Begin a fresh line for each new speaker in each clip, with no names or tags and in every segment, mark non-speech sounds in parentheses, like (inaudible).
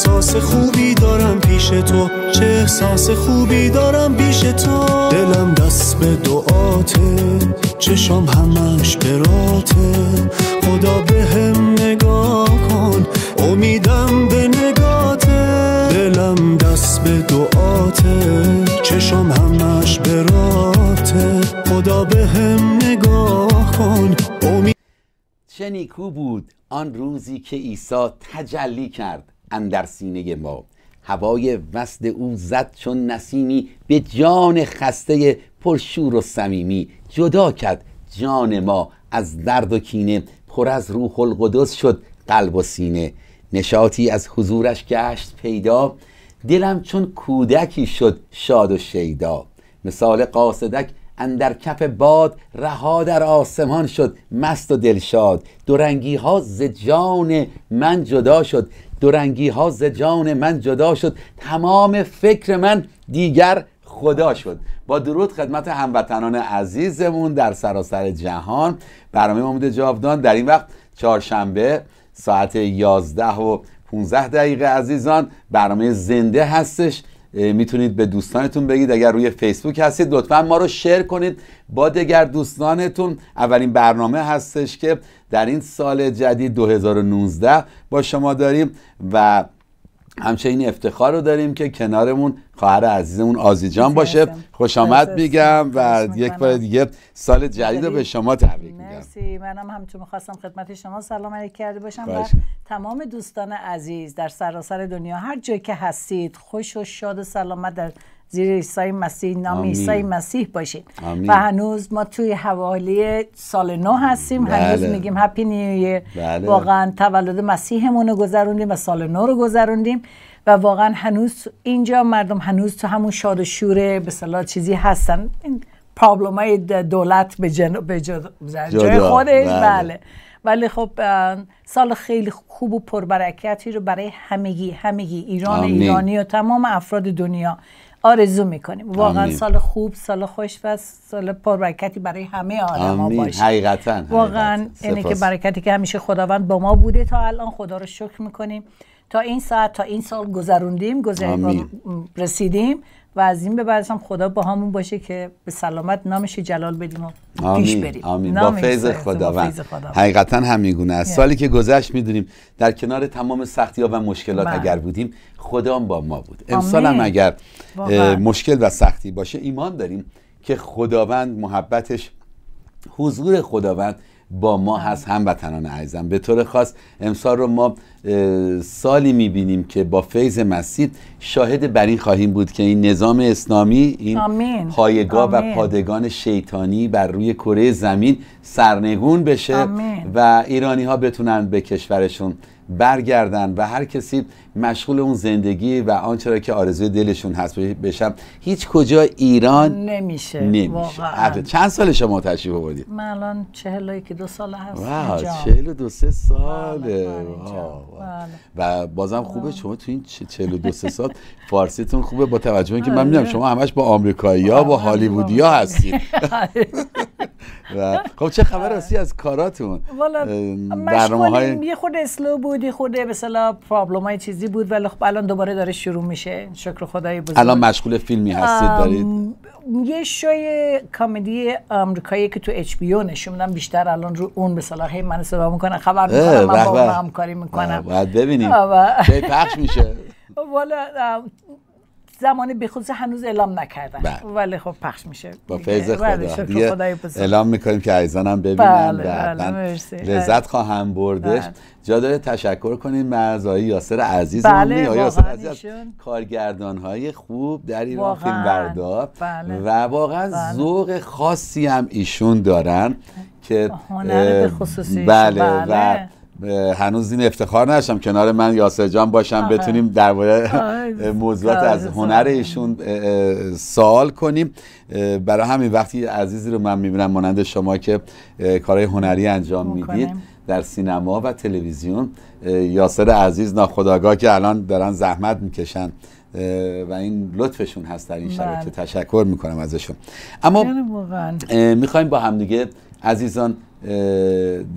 احساس خوبی دارم پیش تو. چه احساس خوبی دارم پیش تو. دلم دست به دعاته. چشم همش براته. خدا به هم نگاه کن. امیدم به نگاته دلم دست به دعاته. چشم همش براته. خدا به هم نگاه کن. امید
چه نیکو بود آن روزی که عیسی تجلی کرد. اندر سینه ما. هوای وصل او زد چون نسیمی به جان خسته پرشور و صمیمی. جدا کرد جان ما از درد و کینه. پر از روح القدس شد قلب و سینه. نشاطی از حضورش گشت پیدا. دلم چون کودکی شد شاد و شیدا. مثال قاصدک اندر کف باد رها در آسمان شد مست و دلشاد. دورنگی ها ز جان من جدا شد. دورنگی ها ز جان من جدا شد. تمام فکر من دیگر خدا شد. با درود خدمت هموطنان عزیزمون در سراسر جهان. برنامه امید جاودان در این وقت چهارشنبه ساعت 11 و 15 دقیقه عزیزان برنامه زنده هستش. می‌تونید به دوستانتون بگید. اگر روی فیسبوک هستید لطفا ما رو شیر کنید. با دیگر دوستانتون اولین برنامه هستش که در این سال جدید 2019 با شما داریم و همچنین افتخار رو داریم که کنارمون خواهر عزیزمون آزیجان باشه. خوش آمد میگم و یک بار دیگه سال جدید رو به شما تبریک میگم.
مرسی. منم همچون می‌خواستم خدمت شما سلام علیک کرده باشم و تمام دوستان عزیز در سراسر دنیا هر جایی که هستید خوش و شاد و سلامت در زیر عیسی مسیح نام عیسی مسیح باشید و هنوز ما توی حوالی سال نو هستیم
بله.
هنوز میگیم هپی نیو
بله.
واقعا تولد مسیحمون رو گذروندیم و سال نو رو گذروندیم و واقعا هنوز اینجا مردم هنوز تو همون شاد و شور به چیزی هستن این پرابلم های دولت به, جن... به جد... جای خودش بله. بله. ولی خب سال خیلی خوب و پربرکتی رو برای همگی همگی ایران
آمین.
ایرانی و تمام افراد دنیا آرزو می‌کنیم واقعا
آمین.
سال خوب سال خوش و سال پربرکتی برای همه آدم
آمین
باشه
حقیقتا
واقعا. اینه که. برکتی که همیشه خداوند با ما بوده تا الان خدا رو شکر می‌کنیم تا این ساعت تا این سال گذروندیم. رسیدیم و از این به بعدش هم خدا با همون باشه که به سلامت نامش جلال بدیم و پیش
آمین
بریم
آمین با فیض خداوند
خداوند.
حقیقتا هم از سالی که گذشت می‌دونیم در کنار تمام سختی ها و مشکلات
بله.
اگر بودیم خدا هم با ما بود امسال هم. اگر مشکل و سختی باشه ایمان داریم که خداوند محبتش حضور خداوند با ما هست هموطنان عزیزم به طور خاص امسال رو ما سالی می‌بینیم که با فیض مسیح شاهد بر این خواهیم بود که این نظام اسلامی این
آمین.
پایگاه و
آمین.
پادگان شیطانی بر روی کره زمین سرنگون بشه
آمین.
و ایرانی ها بتونن به کشورشون برگردن و هر کسی مشغول اون زندگی و آنچه را که آرزوی دلشون هست بشم هیچ کجا ایران
نمیشه
نمیشه. چند سال شما تشریف آوردید؟
من الان چهل و یکی دو ساله هست
واو
اینجا.
چهل و دو سه ساله.
بله، بله،.
و بازم خوبه شما تو این چه- چهل و دو سه سال فارسیتون خوبه با توجه اینکه من می‌دونم شما همش با آمریکایی ها با
بله،
هالیوودی ها هستید. (laughs) (laughs) و خب چه خبر هستی از کاراتون؟ برنامه های
مشغولیم. یه خود اسلو بود یه خود به اصطلاح پرابلم های چیزی بود ولی خب الان دوباره داره شروع میشه. شکر خدای بزرگ.
الان مشغول فیلمی هستید دارید؟
یه شوی کمدی آمریکایی که تو اچ بی او نشون میدن بیشتر الان رو اون به صلاح هی من صدا می‌کنن خبر می‌کنم من با. اون همکاری می‌کنم.
باید ببینیم. کی پخش میشه؟ (laughs)
والا زمان به خصوص هنوز اعلام نکردن
بله.
ولی خب پخش میشه
با. فیض
بله،
خدا دیگه
خدای.
اعلام می‌کنیم که عزیزانم ببینن
بله،
و
بله، مرسی.
لذت خواهم بردش
بله.
جا داره تشکر کنیم از آقای یاسر عزیز
بله،
آقای یاسر عزیز. کارگردان های خوب در ایران
واقعا.
فیلم بردار
بله.
و واقعا
بله.
ذوق خاصی هم ایشون دارن که
هنر به خصوصی
بله, و
بله.
اه، هنوز این افتخار نداشتم کنار من یاسر جان باشم
آره.
بتونیم درباره. موضوعات. از هنر ایشون سوال کنیم برای همین وقتی عزیزی رو من می‌بینم مانند شما که کارهای هنری انجام. می‌دید در سینما و تلویزیون یاسر عزیز ناخداگاه که الان دارن زحمت می‌کشن و این لطفشون هست در این. شبکه تشکر می‌کنم ازشون اما می‌خوایم با همدیگه عزیزان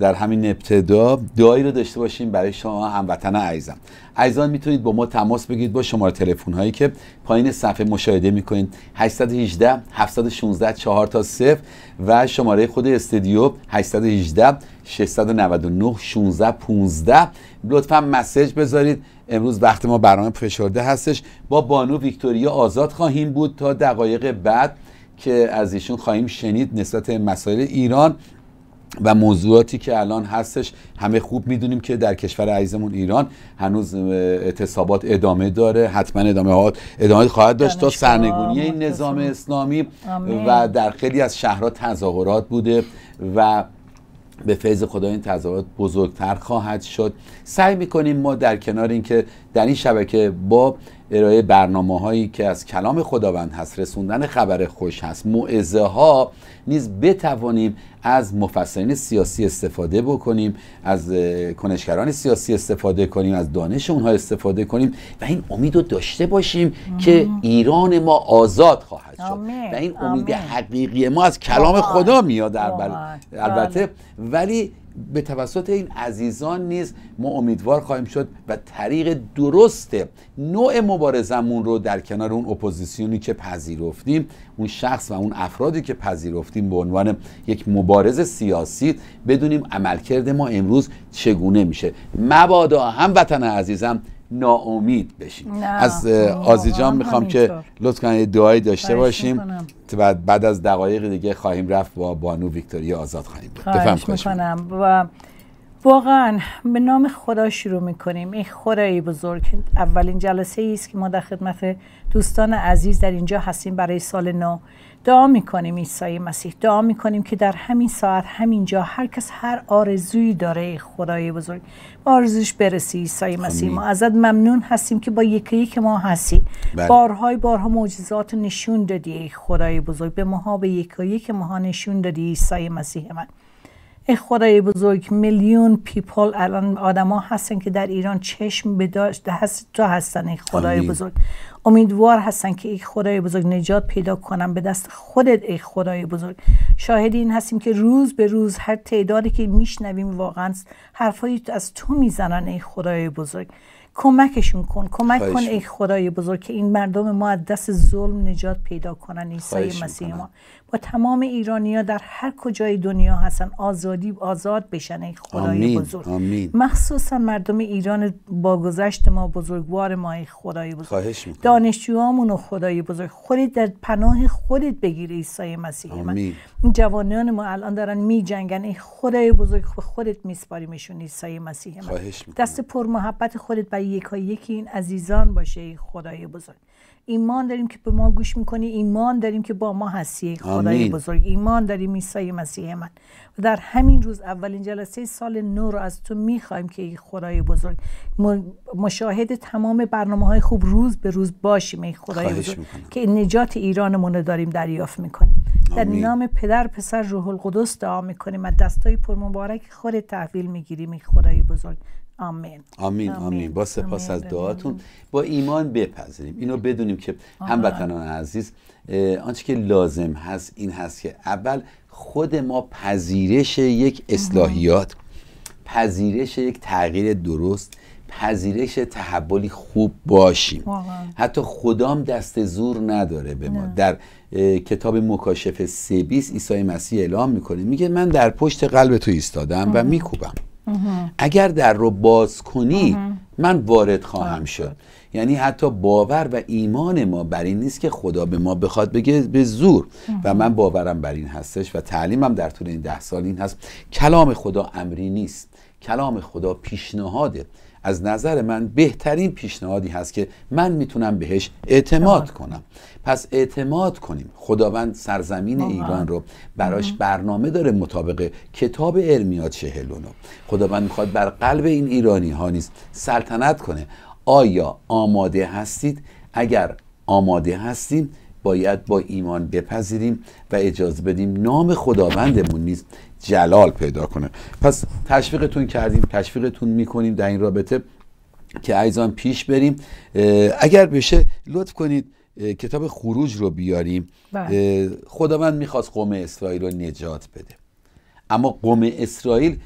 در همین ابتدا دعایی رو داشته باشیم برای شما هموطن عزیزم. عزیزان می‌تونید با ما تماس بگیرید با شماره تلفن هایی که پایین صفحه مشاهده می‌کنید 818 716 4 تا 0 و شماره خود استودیو 818 699 16 15 لطفا مسج بذارید. امروز وقت ما برنامه فشرده هستش. با بانو ویکتوریا آزاد خواهیم بود تا دقایق بعد که از ایشون خواهیم شنید نسبت مسائل ایران. و موضوعاتی که الان هستش همه خوب می‌دونیم که در کشور عزیزمون ایران هنوز اعتصابات ادامه داره حتما ادامه ها ادامه خواهد داشت تا سرنگونی این. نظام اسلامی
آمین.
و در خیلی از شهرها تظاهرات بوده و به فیض خدا این تظاهرات بزرگتر خواهد شد سعی می‌کنیم ما در کنار اینکه در این شبکه با ارائه برنامه هایی که از کلام خداوند هست رسوندن خبر خوش هست موعظه ها نیز بتوانیم از مفسرین سیاسی استفاده بکنیم از کنشگران سیاسی استفاده کنیم از دانش اونها استفاده کنیم و این امید رو داشته باشیم که ایران ما آزاد خواهد شد
آمین.
و این امید
آمین.
حقیقی ما از کلام. خدا میاد. البته ولی به توسط این عزیزان نیز ما امیدوار خواهیم شد و طریق درست نوع مبارزمون رو در کنار اون اپوزیسیونی که پذیرفتیم اون شخص و اون افرادی که پذیرفتیم به عنوان یک مبارز سیاسی بدونیم عملکرد ما امروز چگونه میشه. مبادا هموطن عزیزم ناامید بشیم.
نه،
از اه،
واقعا
آزی جان می‌خوام که. لطفا یه دعایی داشته باشیم. و بعد از دقایق دیگه خواهیم رفت با بانو ویکتوریا آزاد خواهیم بود. بفهم
می‌کنم. و واقعا به نام خدا شروع می‌کنیم. این خدای بزرگ اولین جلسه ای است که ما در خدمت دوستان عزیز در اینجا هستیم برای سال نو. دعا می‌کنیم عیسی مسیح. دعا می‌کنیم که در همین ساعت همینجا هر کس هر آرزویی داره ای خدای بزرگ به آرزوش برسی عیسی مسیح. ما ازت ممنون هستیم که با یکی یک ما هستی.
بله.
بارهای بارها معجزات نشون دادی ای خدای بزرگ. به ماها به یکی یک ماها نشون دادی عیسی مسیح من. ای خدای بزرگ میلیون people الان آدما هستن که در ایران چشم به دست های تو هستن ای خدای
آمین.
بزرگ امیدوار هستن که ای خدای بزرگ نجات پیدا کنن به دست خودت ای خدای بزرگ شاهد این هستیم که روز به روز هر تعدادی که میشنویم واقعا حرفایی از تو می‌زنن ای خدای بزرگ کمکشون کن کمک کن ای. خدای بزرگ که این مردم ما از دست ظلم نجات پیدا کنن عیسی مسیح. ما با تمام ایرانیا در هر کجای دنیا هستن آزادی آزاد بشن ای خدای
آمین.
بزرگ
آمین.
مخصوصا مردم ایران با گذشت ما بزرگوار ما ای خدای بزرگ
خواهش می‌کنم.
دانشجوامون و خدای بزرگ خودت در پناه خودت بگیر عیسی مسیح من
آمین.
این جوانان ما الان دارن می جنگن ای خدای بزرگ به خودت میسپاریمشون عیسی مسیح من. دست پر محبت خودت بر یکا یکی این عزیزان باشه ای خدای بزرگ ایمان داریم که به ما گوش می‌کنی ایمان داریم که با ما هستی ای خدای. بزرگ ایمان داریم عیسی مسیح من و در همین روز اولین جلسه سال نو رو از تو می‌خوایم که ای خدای بزرگ مشاهد تمام برنامه های خوب روز به روز باشیم ای خدای بزرگ
می‌کنم.
که نجات ایرانمون رو داریم دریافت می‌کنیم در
آمین.
نام پدر پسر روح القدس دعا می‌کنیم از دستای پرمبارک خود تحویل می‌گیریم ای خدای بزرگ آمین.
آمین آمین. با سپاس از دعاتون با ایمان بپذیریم. اینو بدونیم که هموطنان عزیز آنچه که لازم هست این هست که اول خود ما پذیرش یک اصلاحیات پذیرش یک تغییر درست پذیرش تحولی خوب باشیم.
واقعا.
حتی خدام دست زور نداره به ما. در اه، کتاب مکاشفه سبیس عیسی مسیح اعلام می‌کنه. میگه من در پشت قلب تو ایستادم و میکوبم. اگر در رو باز کنی من وارد خواهم شد. یعنی حتی باور و ایمان ما بر این نیست که خدا به ما بخواد بگه به زور. و من باورم بر این هستش و تعلیمم در طول این ده سال این هست. کلام خدا امری نیست. کلام خدا پیشنهاده. از نظر من بهترین پیشنهادی هست که من می‌تونم بهش اعتماد کنم. پس اعتماد کنیم. خداوند سرزمین ایران رو براش برنامه داره مطابق کتاب ارمیات 49 خداوند می‌خواد بر قلب این ایرانی ها نیست سلطنت کنه. آیا آماده هستید؟ اگر آماده هستیم باید با ایمان بپذیریم و اجازه بدیم نام خداوندمون نیست جلال پیدا کنه. پس تشویقتون کردیم تشویقتون می‌کنیم در این رابطه که ایزان پیش بریم. اگر بشه لطف کنید کتاب خروج رو بیاریم. بله. خداوند می‌خواست قوم اسرائیل رو نجات بده. اما قوم اسرائیل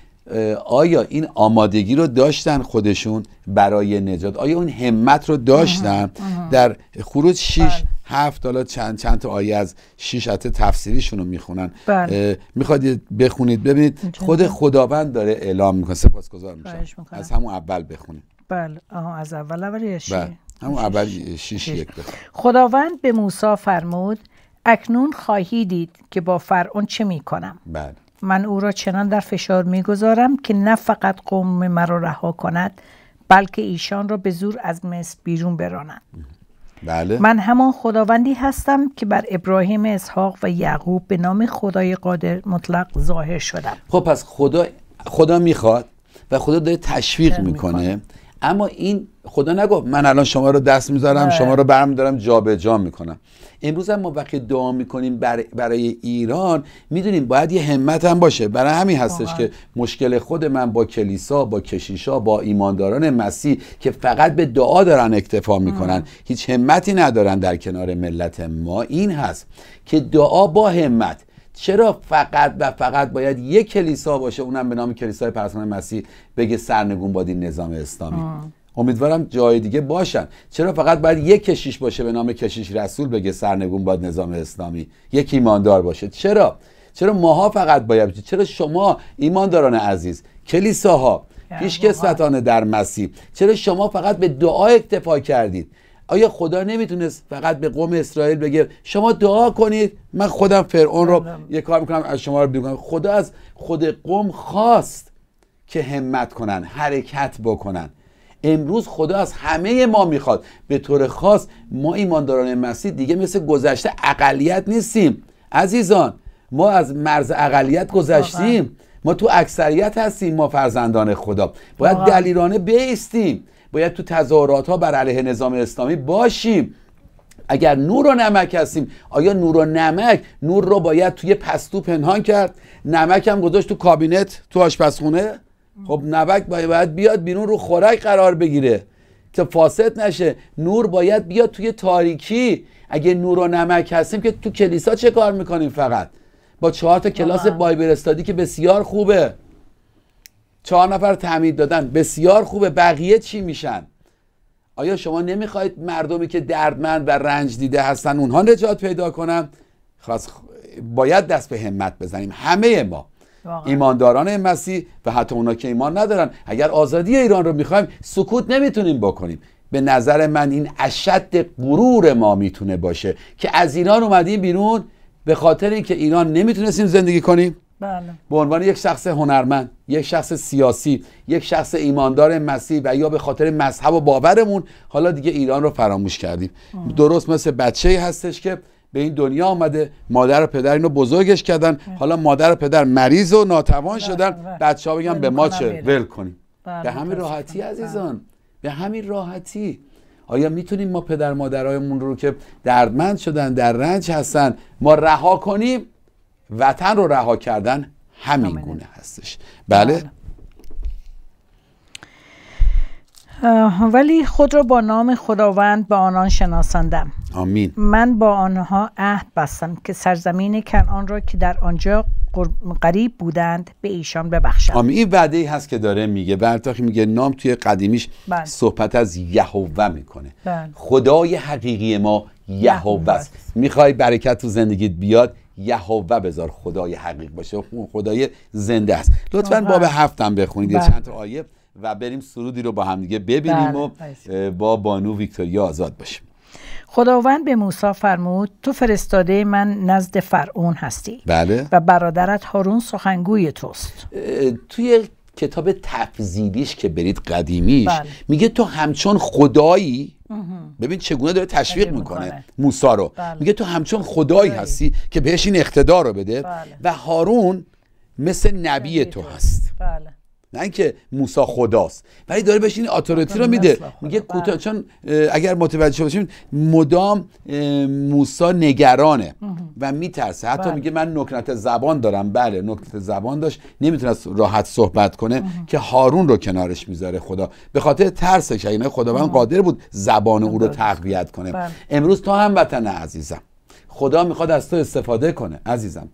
آیا این آمادگی رو داشتن خودشون برای نجات؟ آیا اون همت رو داشتن در خروج 6 بله. هفت حالا چند چند تا آیه از شش عته تفسیریشون رو می‌خونن. بله. می‌خواد بخونید. ببینید خود خداوند داره اعلام می‌کنه سپاسگزار میشم. از همون اول بخونید.
بله. از اول اول
بله. همون اول شیش یک بخون
خداوند به موسی فرمود اکنون خواهی دید که با فرعون چه می‌کنم.
بله.
من او را چنان در فشار می‌گذارم که نه فقط قوم مرا رها کند بلکه ایشان را به زور از مصر بیرون براند
بله.
من همان خداوندی هستم که بر ابراهیم اسحاق و یعقوب به نام خدای قادر مطلق ظاهر شدم.
خب پس خدا خدا می‌خواد و خدا داره تشویق می‌کنه. اما این خدا نگفت من الان شما رو دست می‌ذارم شما رو برم دارم جابجا می‌کنم. امروز هم ما وقتی دعا می‌کنیم برای ایران می‌دونیم باید یه همت هم باشه. برای همین هستش که مشکل خود من با کلیسا با کشیشا با ایمانداران مسیح که فقط به دعا دارن اکتفا می‌کنن هیچ همتی ندارن در کنار ملت ما. این هست که دعا با همت. چرا فقط و فقط باید یک کلیسا باشه؟ اونم به نام کلیسای پرستان مسیح بگه سرنگون با این نظام اسلامی. امیدوارم جای دیگه باشن. چرا فقط باید یک کشیش باشه به نام کشیش رسول بگه سرنگون باد نظام اسلامی یک ایماندار باشه؟ چرا؟ چرا ماها فقط باید چرا شما ایمانداران عزیز کلیساها پیشکسوتان در مسیح چرا شما فقط به دعا اکتفا کردید؟ آیا خدا نمی‌تونست فقط به قوم اسرائیل بگه شما دعا کنید؟ من خودم فرعون رو یه کار می‌کنم از شما رو بیرون خدا از خود قوم خواست که همت کنن حرکت بکنن. امروز خدا از همه ما می‌خواد. به طور خاص ما ایمانداران مسیح دیگه مثل گذشته اقلیت نیستیم. عزیزان ما از مرز اقلیت گذشتیم. ما تو اکثریت هستیم ما فرزندان خدا. باید دلیرانه بیستیم. باید تو تظاهرات ها بر علیه نظام اسلامی باشیم. اگر نور و نمک هستیم آیا نور و نمک نور رو باید توی پستو پنهان کرد؟ نمک هم گذاشت تو کابینت تو آشپزخونه؟ خب نمک باید بیاد بیرون رو خوراک قرار بگیره. که فاسد نشه. نور باید بیاد توی تاریکی. اگه نور و نمک هستیم که تو کلیسا چه کار می‌کنیم فقط؟ با چهار تا کلاس بایبل استادی که بسیار خوبه. چهار نفر تعمید دادن. بسیار خوبه. بقیه چی میشن؟ آیا شما نمی‌خواید مردمی که دردمند و رنج دیده هستن اونها نجات پیدا کنن؟ خواست باید دست به همت بزنیم. همه ما. ایمانداران مسیح و حتی اونا که ایمان ندارن اگر آزادی ایران رو می‌خوایم سکوت نمی‌تونیم بکنیم. به نظر من این اشد غرور ما می‌تونه باشه که از ایران اومدیم بیرون به خاطر اینکه ایران نمی‌تونستیم زندگی کنیم.
بله.
به عنوان یک شخص هنرمند یک شخص سیاسی یک شخص ایماندار مسیح و یا به خاطر مذهب و باورمون حالا دیگه ایران رو فراموش کردیم. درست مثل بچه هستش که به این دنیا آمده مادر و پدر اینو بزرگش کردن. حالا مادر و پدر مریض و ناتوان شدن. بچه ها بگن به ما چه؟ ول کنیم. به همین راحتی عزیزان. به همین راحتی. آیا می‌تونیم ما پدر مادرایمون رو که دردمند شدن در رنج هستن ما رها کنیم؟ وطن رو رها کردن همین گونه هستش. بله, بله.
ولی خود را با نام خداوند به آنان شناساندم.
آمین.
من با آنها عهد بستم که سرزمین کنعان را که در آنجا قریب بودند به ایشان ببخشم
آمین. این وعده ای هست که داره میگه. برتاخی میگه نام توی قدیمیش بله. صحبت از یهوه می‌کنه.
بله.
خدای حقیقی ما یهوه است. می‌خوای برکت تو زندگیت بیاد یهوه بذار. خدای حقیق باشه. خدای زنده است. لطفا باب هفتم بخونید. بله. چند تا آیه. و بریم سرودی رو با همدیگه ببینیم
بله،
و. اه، با بانو ویکتوریا آزاد باشیم
خداوند به موسی فرمود تو فرستاده من نزد فرعون هستی
بله
و برادرت هارون سخنگوی توست
توی کتاب تفضیلیش که برید قدیمیش
بله.
میگه تو همچون خدایی ببین چگونه داره تشویق می‌کنه
می‌کنه.
موسا رو
بله.
میگه تو همچون خدایی
خدایی.
هستی که بهش این اقتدار رو بده
بله.
و هارون مثل نبی تو هست
بله
نه اینکه موسا خداست ولی داره بهش این اتوریتی رو میده. میگه
بله.
کوتاه چون اگر متوجه باشیم مدام موسا نگرانه و میترسه. حتی
بله.
میگه من نکنت زبان دارم. بله نکنت زبان داشت. نمی‌تونه راحت صحبت کنه که هارون رو کنارش می‌ذاره خدا. به خاطر ترس که اینه خداوند قادر بود زبان او رو تقویت کنه.
بله.
امروز تو هم وطن عزیزم. خدا می‌خواد از تو استفاده کنه. عزیزم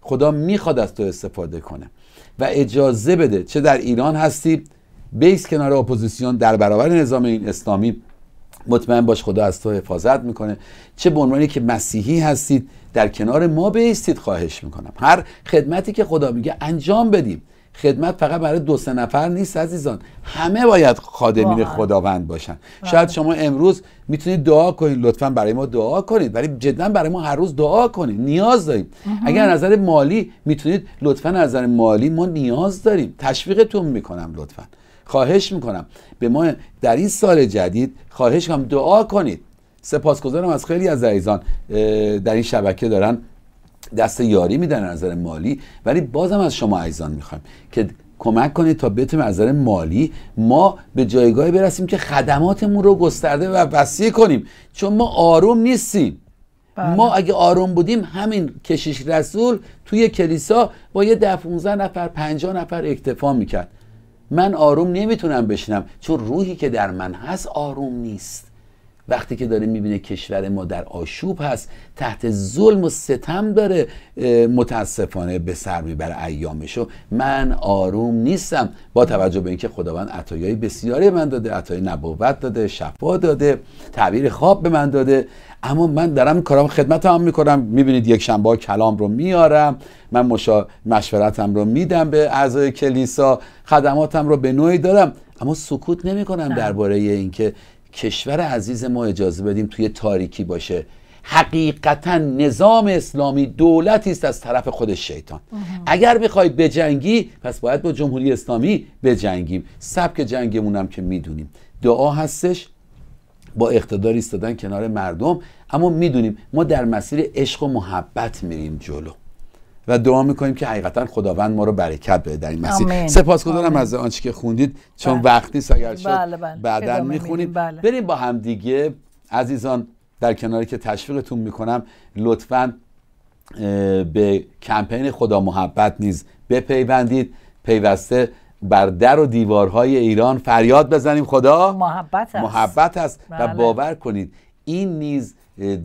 خدا می‌خواد از تو استفاده کنه. و اجازه بده چه در ایران هستی. بیست کنار اپوزیسیون در برابر نظام این اسلامی. مطمئن باش خدا از تو حفاظت می‌کنه. چه به عنوانی که مسیحی هستید در کنار ما بیستید خواهش می‌کنم. هر خدمتی که خدا میگه انجام بدیم. خدمت فقط برای دو سه نفر نیست عزیزان. همه باید خادمین. خداوند باشن. شاید شما امروز می‌تونید دعا کنید لطفا برای ما دعا کنید ولی جدا برای ما هر روز دعا کنید. نیاز داریم. اگر نظر مالی می‌تونید لطفا نظر مالی ما نیاز داریم. تشویقتون می‌کنم لطفا. خواهش می‌کنم. به ما در این سال جدید خواهش کنم دعا کنید. سپاسگزارم از خیلی از عزیزان در این شبکه دارن دست یاری میدن از نظر مالی ولی بازم از شما عزیزان می‌خوایم که کمک کنید تا بتونیم از نظر مالی ما به جایگاهی برسیم که خدماتمون رو گسترده و وسیع کنیم. چون ما آروم نیستیم.
بله.
ما اگه آروم بودیم همین کشیش رسول توی کلیسا با یه ده 15 نفر 50 نفر اکتفا می‌کرد. من آروم نمی‌تونم بشینم چون روحی که در من هست آروم نیست. وقتی که داره می‌بینه کشور ما در آشوب هست تحت ظلم و ستم داره متاسفانه به سر می‌بره ایامشو. من آروم نیستم. با توجه به اینکه خداوند عطایای بسیاری من داده عطای نبوت داده شفا داده تعبیر خواب به من داده. اما من دارم کارام خدمت هم می‌کنم. می‌بینید یک شنبه کلام رو میارم من مشا... مشورتم رو میدم به اعضای کلیسا. خدماتم رو به نوعی دارم. اما سکوت نمی‌کنم درباره اینکه کشور عزیز ما اجازه بدیم توی تاریکی باشه. حقیقتا نظام اسلامی دولتی است از طرف خود شیطان. اگر بخوای بجنگی پس باید با جمهوری اسلامی بجنگیم. سبک جنگمون هم که می‌دونیم. دعا هستش با اقتدار ایستادن کنار مردم اما می‌دونیم ما در مسیر عشق و محبت میریم جلو. و دعا می‌کنیم که حقیقتا خداوند ما رو برکت بده در این مسیر
آمین.
سپاسگزارم. از آنچه که خوندید چون
بله.
وقت نیست اگر شد
بله، بله.
بعدا می‌خونیم
بله.
بریم با هم دیگه عزیزان در کناری که تشویقتون می‌کنم لطفا به کمپین خدا محبت نیز بپیوندید پیوسته بر در و دیوارهای ایران فریاد بزنیم خدا
محبت است.
محبت است و
بله.
باور کنید این نیز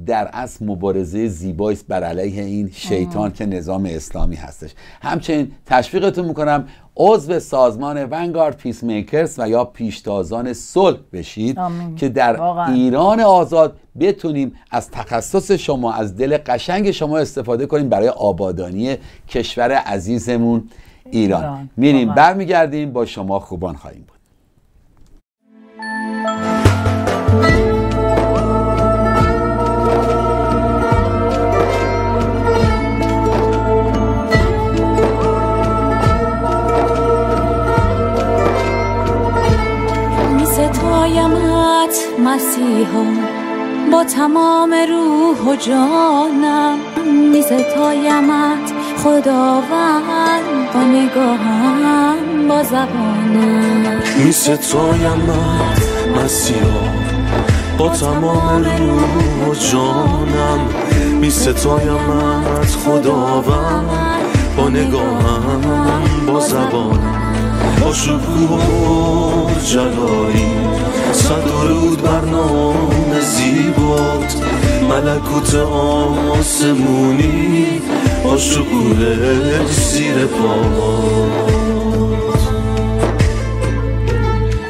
در اصل مبارزه زیبایی است بر علیه این شیطان که نظام اسلامی هستش همچنین تشویقتون می‌کنم عضو سازمان ونگارد پیس میکرز و یا پیشتازان صلح بشید
آمین.
که در
واقعا.
ایران آزاد بتونیم از تخصص شما از دل قشنگ شما استفاده کنیم برای آبادانی کشور عزیزمون ایران,
ایران.
میریم. برمیگردیم با شما خوبان خواهیم بود
مسیحا با تمام روح و جانم. می ستایمت خداوند با نگاهم با زبانم.
می ستایمت مسیحا با تمام روح و جانم. می ستایمت خداوند با نگاهم با زبانم. با شکوه و جلایی. صد درود بر نام زیبات. ملکوت آسمونی شکوه زیر پات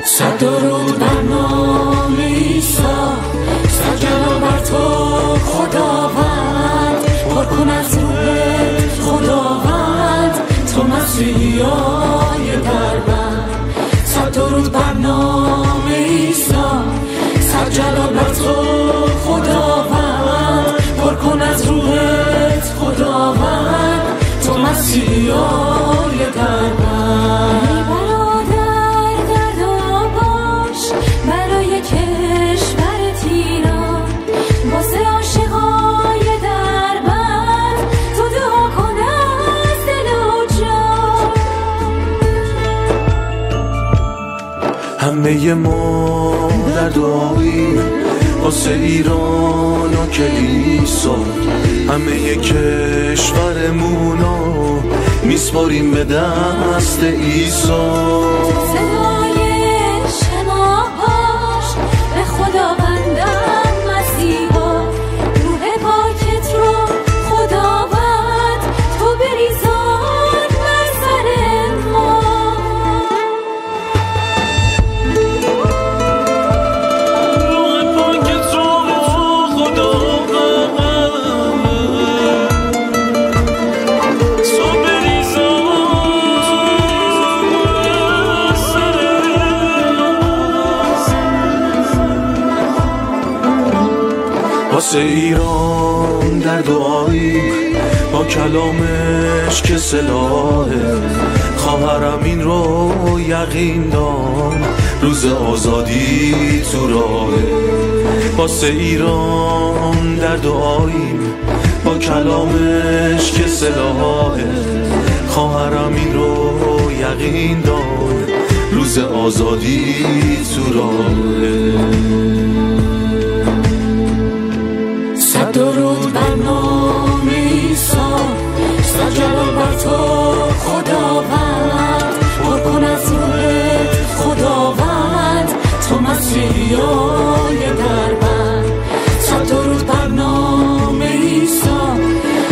صد درود بر نام عیسی صد جلال بر تو خداوند. پر کن از روح خداوند تو دربر. صد درود بر نام ایسا. سر جلالت تو خداوند. پر کن از روحت خدا خداوند. تو مسیحی های دربن
همه ما در دعاییم واسه ایران و کلیسا. همه کشورمونا میسپاریم به دست ایسا ایران در دعایی با کلامش که سلاحه. خواهرم این رو یقین دان روز آزادی تو راهه. ایران در دعایی با کلامش که سلاحه. خواهرم این رو یقین دان روز آزادی تو راهه.
درود بر نام ایسا سجلال بر تو خداوند. پر کن از روحت خداوند. تو مسیحای دربند. صد درود بر نام ایسا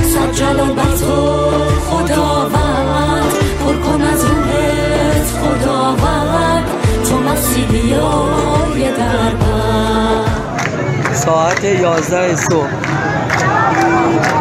سجلال بر تو خداوند. پر کن از روحت خداوند. تو مسیحای دربند.
ساعت 11 صبح.
امروز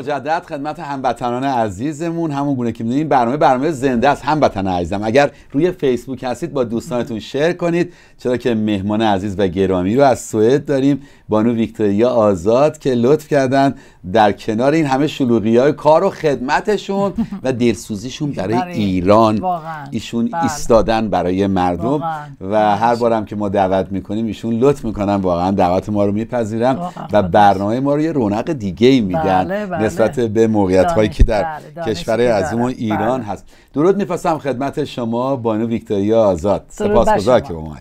مجدد خدمت هموطنان عزیزمون همون گونه که می‌دونین برنامه برنامه زنده است هموطن عزیزم اگر روی فیسبوک هستید با دوستانتون شیر کنید چرا که مهمان عزیز و گرامی رو از سوئد داریم بانو ویکتوریا آزاد که لطف کردن در کنار این همه شلوغی های کار و خدمتشون (laughs) و دلسوزیشون برای, ایران
واقعاً.
ایشون
بله.
ایستادن برای مردم
واقعاً.
و هر بارم که ما دعوت می‌کنیم ایشون لطف می‌کنن واقعا دعوت ما رو میپذیرن و برنامه ما رو یه رونق دیگه ای میدن
بله، بله.
نسبت به موقعیت هایی که در
بله،
کشور عزیزمون
دارن.
ایران
بله.
هست. درود میفرستم خدمت شما بانو ویکتوریا آزاد. سپاسگزار. که با ما.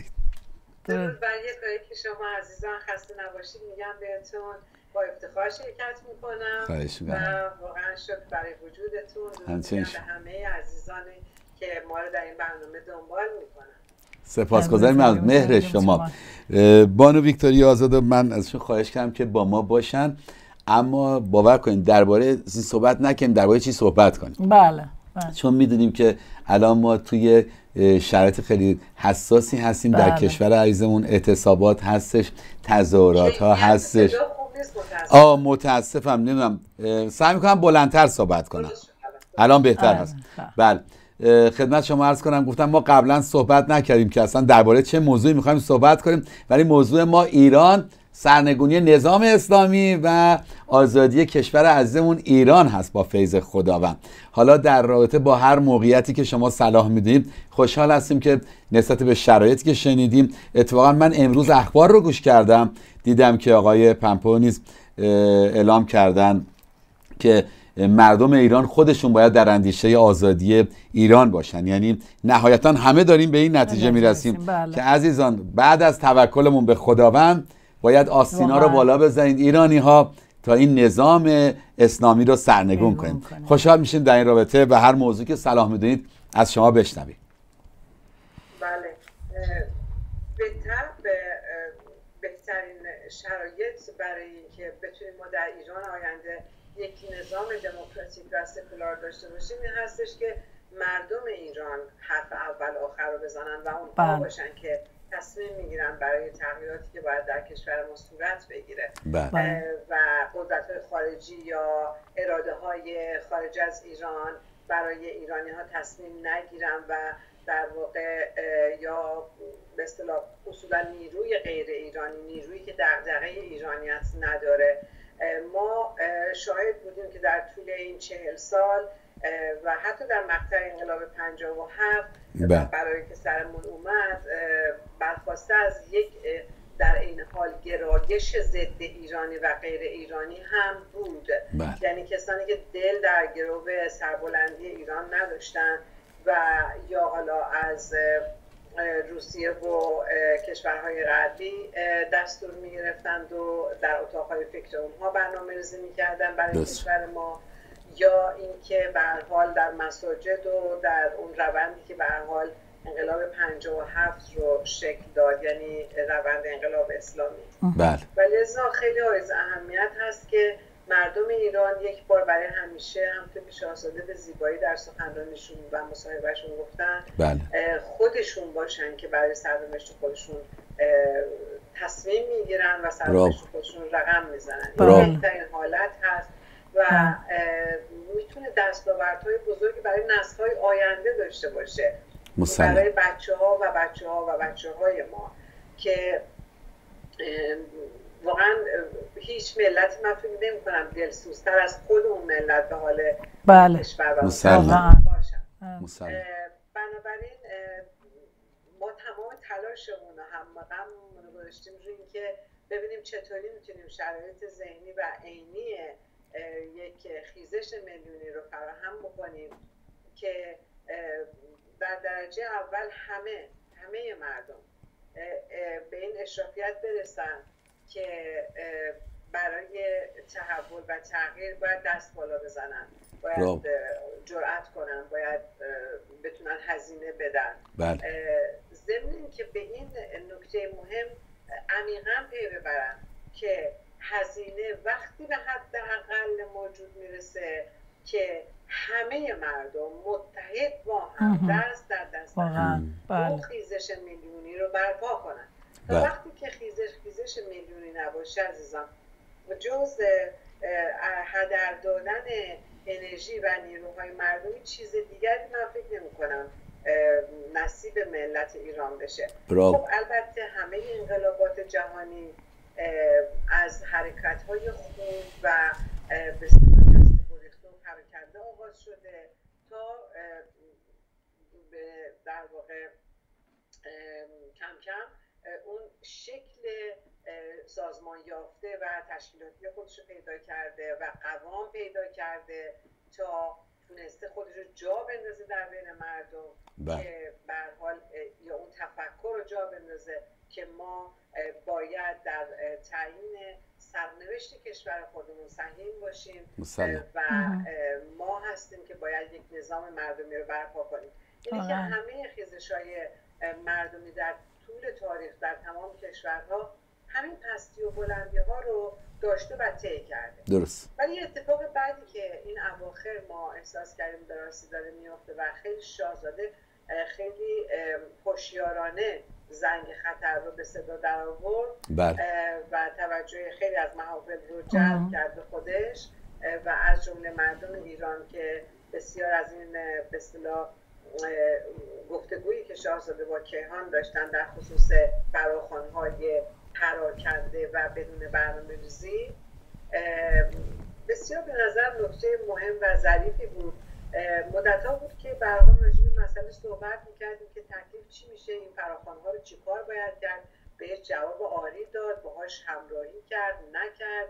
درود. بر که شما عزیزان خسته نباشید. میگم بهتون با افتخار شرکت می‌کنم.
خواهش
و
می‌کنم.
واقعا شکر برای وجودتون. به همه عزیزانی که ما رو در این برنامه دنبال می‌کنن.
سپاسگزاریم. از مهر شما. بانو ویکتوریا آزاد من ازشون خواهش کردم که با ما باشن. اما باور کنید درباره این صحبت نکنیم درباره چی صحبت کنیم
بله بله.
چون می‌دونیم که الان ما توی شرایط خیلی حساسی هستیم در
بله.
کشور عزیزمون اعتصابات هستش تظاهرات ها هستش. آه متاسفم نمی‌دونم سعی می‌کنم بلندتر صحبت کنم الان بهتر
آره،
هست
بله.
بله خدمت شما عرض کنم گفتم ما قبلا صحبت نکردیم که اصلا درباره چه موضوعی می‌خوایم صحبت کنیم ولی موضوع ما ایران سرنگونی نظام اسلامی و آزادی کشور عزیزمون ایران هست با فیض خداوند. حالا در رابطه با هر موقعیتی که شما صلاح می‌دید خوشحال هستیم که نسبت به شرایطی که شنیدیم اتفاقا من امروز اخبار رو گوش کردم. دیدم که آقای پمپو نیز اعلام کردن که مردم ایران خودشون باید در اندیشه آزادی ایران باشن. یعنی نهایتا همه داریم به این نتیجه می‌رسیم،
بله.
که عزیزان بعد از توکلمون به خداوند باید آستینا رو. بالا بزنید ایرانی ها تا این نظام اسلامی رو سرنگون کنیم. خوشحال میشیم در این رابطه و هر موضوع که صلاح می‌دونید از شما بشنویم
بله بهتر به بهترین شرایط برای اینکه بتونیم ما در ایران آینده یک نظام دموکراتیک و سکولار داشته باشیم این هستش که مردم ایران حرف اول آخر رو بزنن و اونها
بله.
باشن که تصمیم می‌گیرن برای تغییراتی که باید در کشور ما صورت بگیره
بله.
و قدرت خارجی یا اراده های خارج از ایران برای ایرانی ها تصمیم نگیرن و در واقع یا به اصطلاح اصولا نیروی غیر ایرانی نیرویی که دغدغه ایرانیت نداره ما اه، شاهد بودیم که در طول این چهل سال و حتی در مقطع انقلاب 57
بله.
برای که سرمون اومد برخواسته از یک در این حال گرایش ضد ایرانی و غیر ایرانی هم بود.
بله.
یعنی کسانی که دل در گرو سربلندی ایران نداشتن و یا حالا از روسیه و کشورهای غربی دستور می گرفتند و در اتاقهای فکر اونها برنامه ریزی می کردن برای کشور ما. یا اینکه به حال در مساجد و در اون روندی که به حال انقلاب 57 رو شکل داد یعنی روند انقلاب اسلامی.
بله.
و لذا خیلی حائز اهمیت هست که مردم ایران یک بار برای همیشه همطور که شاهزاده به زیبایی در سخنرانیشون و مصاحبهشون گفتن
بله.
خودشون باشن که برای سرنوشت خودشون تصمیم می‌گیرن و سرنوشت خودشون رقم می‌زنن. این بهترین حالت هست و می‌تونه دستاوردهای بزرگی برای نسل‌های آینده داشته باشه
مسلم.
برای بچه ها و بچه ها و بچه های ما که واقعا هیچ ملتی من فکر نمی کنم دلسوزتر از خود اون ملت به حال
بله.
کشور و
مسلم.
باشن
مسلم.
بنابراین ما تمام تلاشمون و هم غممون رو گذاشتیم روی اینکه ببینیم چطوری می‌تونیم شرایط ذهنی و عینی یک خیزش میلیونی رو فراهم بکنیم که در درجه اول همه همه مردم به این اشرافیت برسن که برای تحول و تغییر باید دست بالا بزنن باید جرأت کنن باید بتونن هزینه بدن
بله.
ضمن که به این نکته مهم عمیقا پی ببرن که هزینه وقتی به حد اقل موجود می‌رسه که همه مردم متحد با هم دست در دست هم. اون خیزش میلیونی رو برپا کنن. و وقتی که خیزش خیزش میلیونی نباشه عزیزان جز هدر دادن انرژی و نیروهای مردمی چیز دیگری من فکر نمی کنم نصیب ملت ایران بشه. خب البته همه انقلابات جهانی از حرکت های خوب و به پراکنده آغاز شده تا در واقع کم کم اون شکل سازمان یافته و تشکیلاتی خودش رو پیدا کرده و قوام پیدا کرده تا تونسته خودش رو جا بندازه در بین مردم
بله.
که به حال یا اون تفکر رو جا بندازه که ما باید در تعیین سرنوشت کشور خودمون سهیم باشیم
مسلم.
و ما هستیم که باید یک نظام مردمی رو برپا کنیم اینه که همه خیزش های مردمی در طول تاریخ در تمام کشورها همین پستی و بلندی ها رو داشته و طی کرده.
درست.
ولی اتفاق بعدی که این اواخر ما احساس کردیم درستی داره میافته و خیلی شاهزاده خیلی هوشیارانه زنگ خطر رو به صدا در آورد. و توجه خیلی از محافل رو جلب کرد به خودش. و از جمله مردم ایران که بسیار از این به اصطلاح گفتگویی که شاهزاده با کیهان داشتن در خصوص فراخوانهای پراکنده و بدون برنامه ریزی بسیار به نظر نکته مهم و ظریفی بود. مدت ها بود که برنامه به مسئله صحبت می‌کردیم که تکلیف چی میشه این فراخوانها رو چیکار باید کرد؟ بهش جواب آری داد باهاش همراهی کرد نکرد.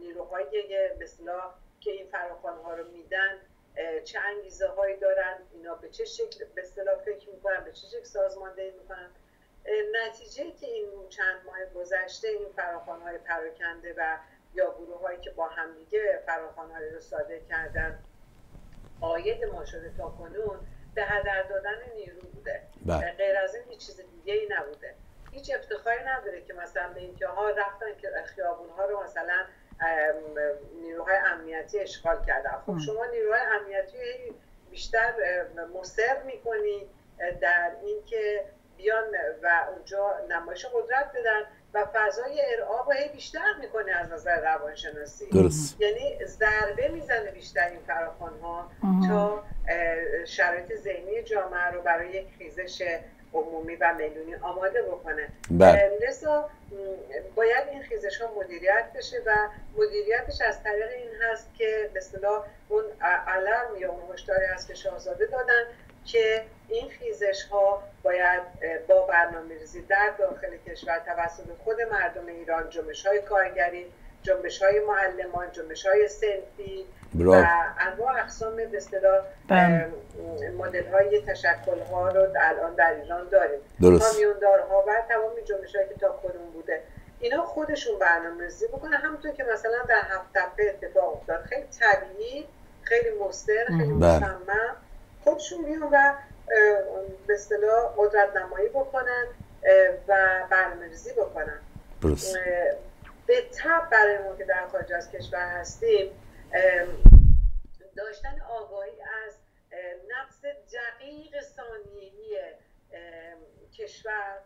نیروهای مثلا که این فراخوانها رو میدن چه انگیزه هایی دارن؟ اینا به چه شکل به فکر می‌کنن به چه شکل سازماندهی می‌کنن؟ نتیجه که این چند ماه گذشته این فراخوان های پراکنده و یا گروه هایی که با همدیگه فراخوان های رو صادر کردن آید ما شده تا کنون به هدر دادن نیرو بوده.
بله.
غیر از این هیچ چیز دیگه ای نبوده. هیچ افتخاری نداره که مثلا به اینکه ها رفتن که خیابون ها رو مثلا نیروهای امنیتی اشغال کردن. خب شما نیروهای امنیتی بیشتر مصر می‌کنی در اینکه بیان و اونجا نمایش قدرت بدن و فضای ارعاب رو بیشتر می‌کنه از نظر روانشناسی.
درست.
یعنی ضربه می‌زنه بیشتر این فراخوان ها تا شرایط ذهنی جامعه رو برای یک خیزش عمومی و میلیونی آماده بکنه. لذا باید این خیزش ها مدیریت بشه و مدیریتش از طریق این هست که به اصطلاح اون علم یا اون هشداری هست که شاهزاده دادن که این خیزش ها باید با برنامه ریزی در داخل کشور توسط خود مردم ایران جنبش های کارگری جنبش های معلمان جنبش های سنفی و انواع اقسام به اصطلاح مدل های تشکل ها رو الان در ایران داریم.
درست.
کامیوندارها و تمام جنبش که تا کنون بوده اینا خودشون برنامه ریزی بکنن. همونطور که مثلا در هفت تپه اتفاق افتاد خیلی طبیعی خیلی مستر خیلی
بله.
مصمم. خودشون بیان و به اصطلاح قدرت نمایی بکنن و برنامه ریزی بکنن.
درست.
اه، به تب برای ما که در خارج از کشور هستیم داشتن آگاهی از نقص دقیق ثانیه‌ای ام، کشور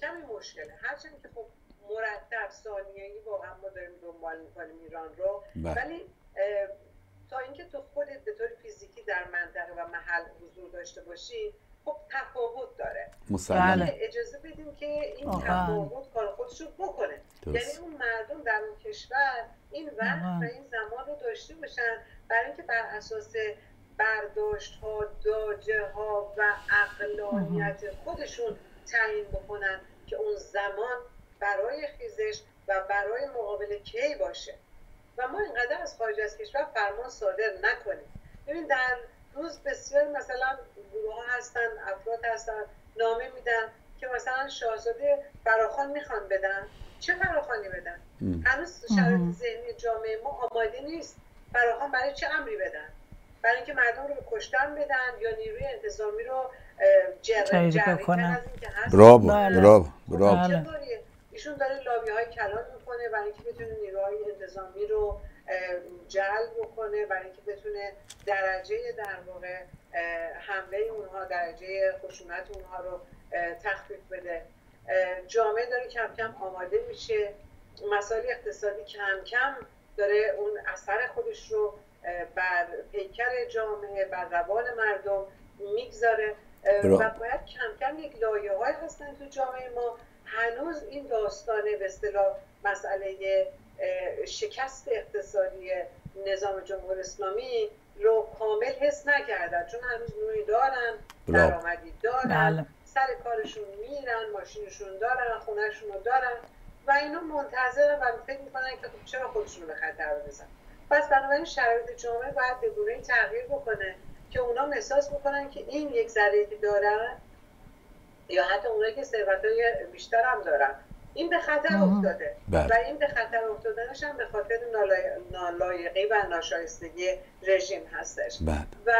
کمی مشکله. هرچند که خب مرتب ثانیه‌ای واقعا ما داریم دنبال می‌کنیم ایران رو.
بله.
ولی تا اینکه تو خودت به طور فیزیکی در منطقه و محل حضور داشته باشی خب تفاوت داره
بله.
اجازه بدیم که این. تفاوت کار خودش رو بکنه
درست.
یعنی اون مردم در اون کشور این وقت. و این زمان رو داشته باشن برای اینکه بر اساس برداشت ها داجه ها و اقلانیت خودشون تعیین بکنن که اون زمان برای خیزش و برای مقابل کی باشه از خارج از کشور فرمان صادر نکنیم ببین در روز بسیار مثلا گروه ها هستن افراد هستن نامه میدن که مثلا شاهزاده فراخان می‌خوان بدن. چه فراخانی بدن؟ هنوز شرایط ذهنی جامعه ما آماده نیست فراخان برای چه امری بدن؟ برای اینکه مردم رو کشتن بدن یا نیروی انتظامی رو اه، جر
جریده
جریدن
کنن.
برافو
بله.
چطوریه؟ ایشون داره لابی های کلان می‌کنه برای اینکه بتونه نیروهای انتظامی رو جلب بکنه برای اینکه بتونه درجه در واقع حمله اونها درجه خشونت اونها رو تخفیف بده. جامعه داره کم کم آماده میشه. مسائل اقتصادی کم کم داره اون اثر خودش رو بر پیکر جامعه بر روان مردم می‌گذاره. و باید کم کم یک لایه های هستن تو جامعه. ما هنوز این داستان به اصطلاح مسئله شکست اقتصادی نظام جمهوری اسلامی رو کامل حس نکردن چون هنوز نوعی دارن
برا.
درآمدی دارن
بله.
سر کارشون میرن ماشینشون دارن خونهشون رو دارن و اینا منتظرن و فکر می‌کنن که خب چرا خودشون به خطر بندازن پس بنابراین شرایط جامعه باید به گونه‌ای تغییر بکنه که اونا احساس بکنن که این یک ذره که دارن یا حتی اونایی که ثروتهای بیشتر هم دارن این به خطر افتاده.
بله.
و این به خطر افتادنش هم به خاطر نالای- نالایقی و ناشایستگی رژیم هستش.
بله.
و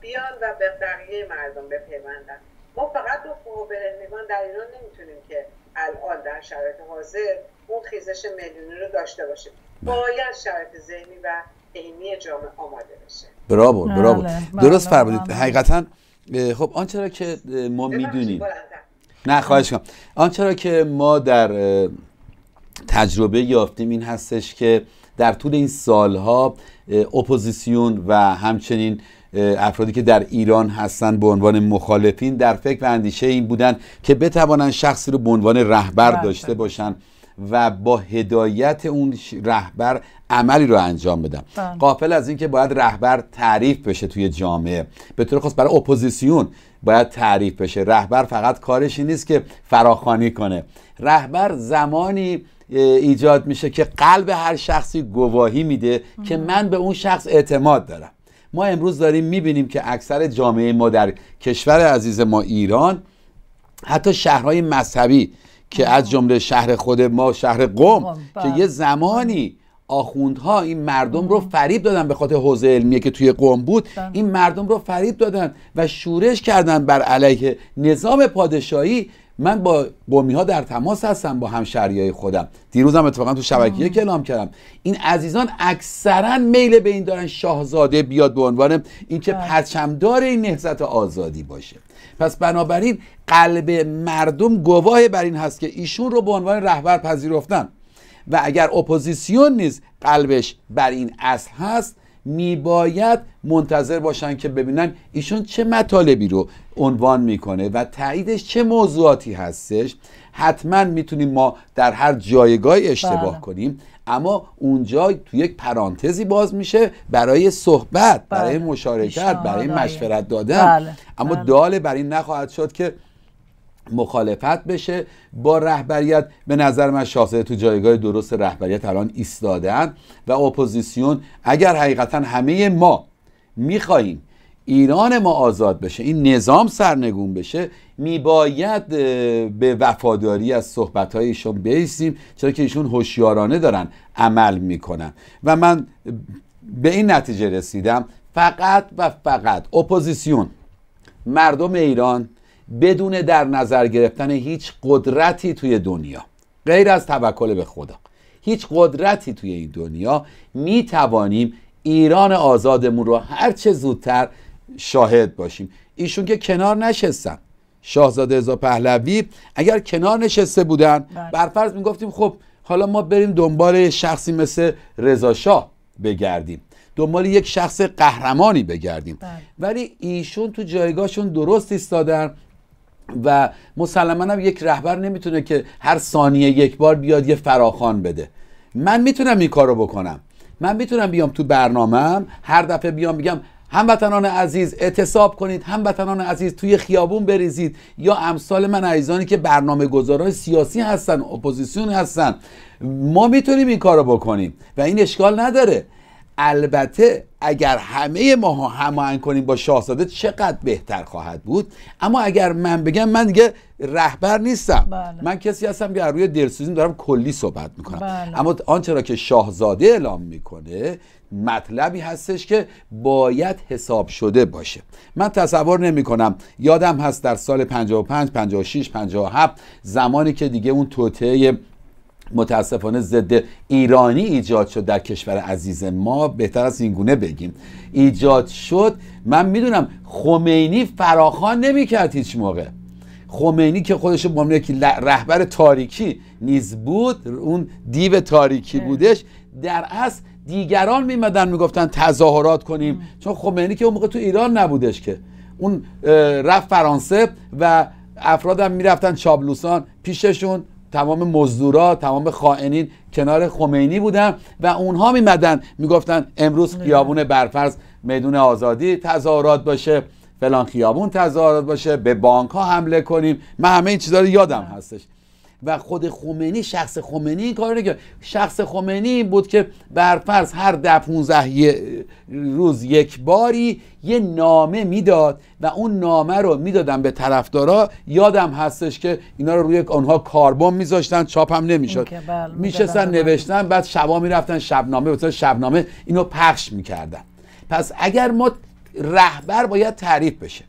بیان و به بقیه مردم بپیوندن. ما فقط با فوق‌العلمیان در ایران نمی‌تونیم که الان در شرایط حاضر اون خیزش میلیونی رو داشته باشیم. باید شرایط ذهنی و عینی جامعه آماده بشه.
برافو
بله،
برافو
بله،
درست فرمودید.
بله.
حقیقتا خب آنچه را که ما می‌دونیم.
بلندتر.
نه خواهش کنم آنچه را که ما در تجربه یافتیم این هستش که در طول این سالها اپوزیسیون و همچنین افرادی که در ایران هستند به عنوان مخالفین در فکر و اندیشه این بودن که بتوانند شخصی رو به عنوان رهبر. داشته باشند و با هدایت اون رهبر عملی رو انجام بدن.
بله.
قافل از اینکه باید رهبر تعریف بشه توی جامعه. به طور خاص برای اپوزیسیون باید تعریف بشه. رهبر فقط کارش این نیست که فراخوانی کنه. رهبر زمانی ایجاد میشه که قلب هر شخصی گواهی میده که من به اون شخص اعتماد دارم. ما امروز داریم می‌بینیم که اکثر جامعه ما در کشور عزیز ما ایران حتی شهرهای مذهبی که از جمله شهر خود ما شهر قم که
بله.
یه زمانی آخوندها این مردم رو فریب دادن به خاطر حوزه علمیه که توی قم بود.
بله.
این مردم رو فریب دادن و شورش کردن بر علیه نظام پادشاهی. من با قومی ها در تماس هستم با همشهری های خودم. دیروزم اتفاقا تو شبکیه کلام کردم. این عزیزان اکثرا میل به این دارن شاهزاده بیاد به عنوان اینکه پرچمدار این نهضت آزادی باشه. پس بنابراین قلب مردم گواه بر این هست که ایشون رو به عنوان رهبر پذیرفتن. و اگر اپوزیسیون نیز قلبش بر این اصل هست میباید منتظر باشن که ببینن ایشون چه مطالبی رو عنوان می‌کنه و تاییدش چه موضوعاتی هستش. حتما می‌تونیم ما در هر جایگاهی اشتباه
بله.
کنیم اما اونجا تو یک پرانتزی باز میشه برای صحبت برای
بله.
مشارکت
پیشنهاد
برای. مشورت دادن
بله.
اما
بله.
دال بر این نخواهد شد که مخالفت بشه با رهبریت به نظر من شاهزاده تو جایگاه درست رهبریت الان ایستادن و اپوزیسیون اگر حقیقتا همه ما می‌خواهیم ایران ما آزاد بشه این نظام سرنگون بشه میباید به وفاداری از صحبت ایشون بیستیم چرا که ایشون هوشیارانه دارن عمل می‌کنن. و من به این نتیجه رسیدم فقط و فقط اپوزیسیون مردم ایران بدون در نظر گرفتن هیچ قدرتی توی دنیا غیر از توکل به خدا هیچ قدرتی توی این دنیا می توانیم ایران آزادمون رو هر چه زودتر شاهد باشیم. ایشون که کنار نشستن. شاهزاده رضا پهلوی اگر کنار نشسته بودن
بله.
برفرض می‌گفتیم خب حالا ما بریم دنبال شخصی مثل رضا شاه بگردیم. دنبال یک شخص قهرمانی بگردیم.
بله.
ولی ایشون تو جایگاهشون درست ایستادن و مسلما هم یک رهبر نمی‌تونه که هر ثانیه یک بار بیاد یه فراخان بده. من می‌تونم این کارو بکنم. من می‌تونم بیام تو برنامهم هر دفعه بیام بگم هموطنان عزیز اعتصاب کنید. هموطنان عزیز توی خیابون بریزید. یا امثال من عزیزانی که برنامه گذارای سیاسی هستن اپوزیسیون هستن. ما می‌تونیم این کارو بکنیم و این اشکال نداره. البته اگر همه ما هماهنگ کنیم با شاهزاده چقدر بهتر خواهد بود؟ اما اگر من بگم من دیگه رهبر نیستم.
بله.
من کسی هستم که روی دلسوزیم دارم کلی صحبت می‌کنم.
بله.
اما آنچه را که شاهزاده اعلام می‌کنه مطلبی هستش که باید حساب شده باشه. من تصور نمی کنم یادم هست در سال 55 56 57 زمانی که دیگه اون توطئه متاسفانه ضد ایرانی ایجاد شد در کشور عزیز ما. بهتر از این گونه بگیم. ایجاد شد. من می‌دونم خمینی فراخان نمی‌کرد هیچ موقع. خمینی که خودش به عنوان رهبر تاریکی نیز بود اون دیو تاریکی بودش. در اصل دیگران میمدن می‌گفتن تظاهرات کنیم. چون خمینی که اون موقع تو ایران نبودش که. اون رفت فرانسه و افرادم می‌رفتن چابلوسان پیششون. تمام مزدورا تمام خائنین کنار خمینی بودن و اونها میمدن می‌گفتن امروز خیابون برفرض میدون آزادی تظاهرات باشه فلان خیابون تظاهرات باشه به بانک ها حمله کنیم. من همه این چیزا رو یادم هستش. و خود خمینی شخص خمینی این کار که شخص خمینی این بود که برفرض هر ده 15 یه- روز یک باری یه نامه می‌داد و اون نامه رو می‌دادن به طرفدارا. یادم هستش که اینا رو روی آنها کاربن میذاشتن چاپ هم نمی‌شد.
بله،
میشستن
می‌دادن.
نوشتن بعد شبا می‌رفتن شبنامه به شبنامه اینو پخش می‌کردن. پس اگر ما رهبر باید تعریف بشه.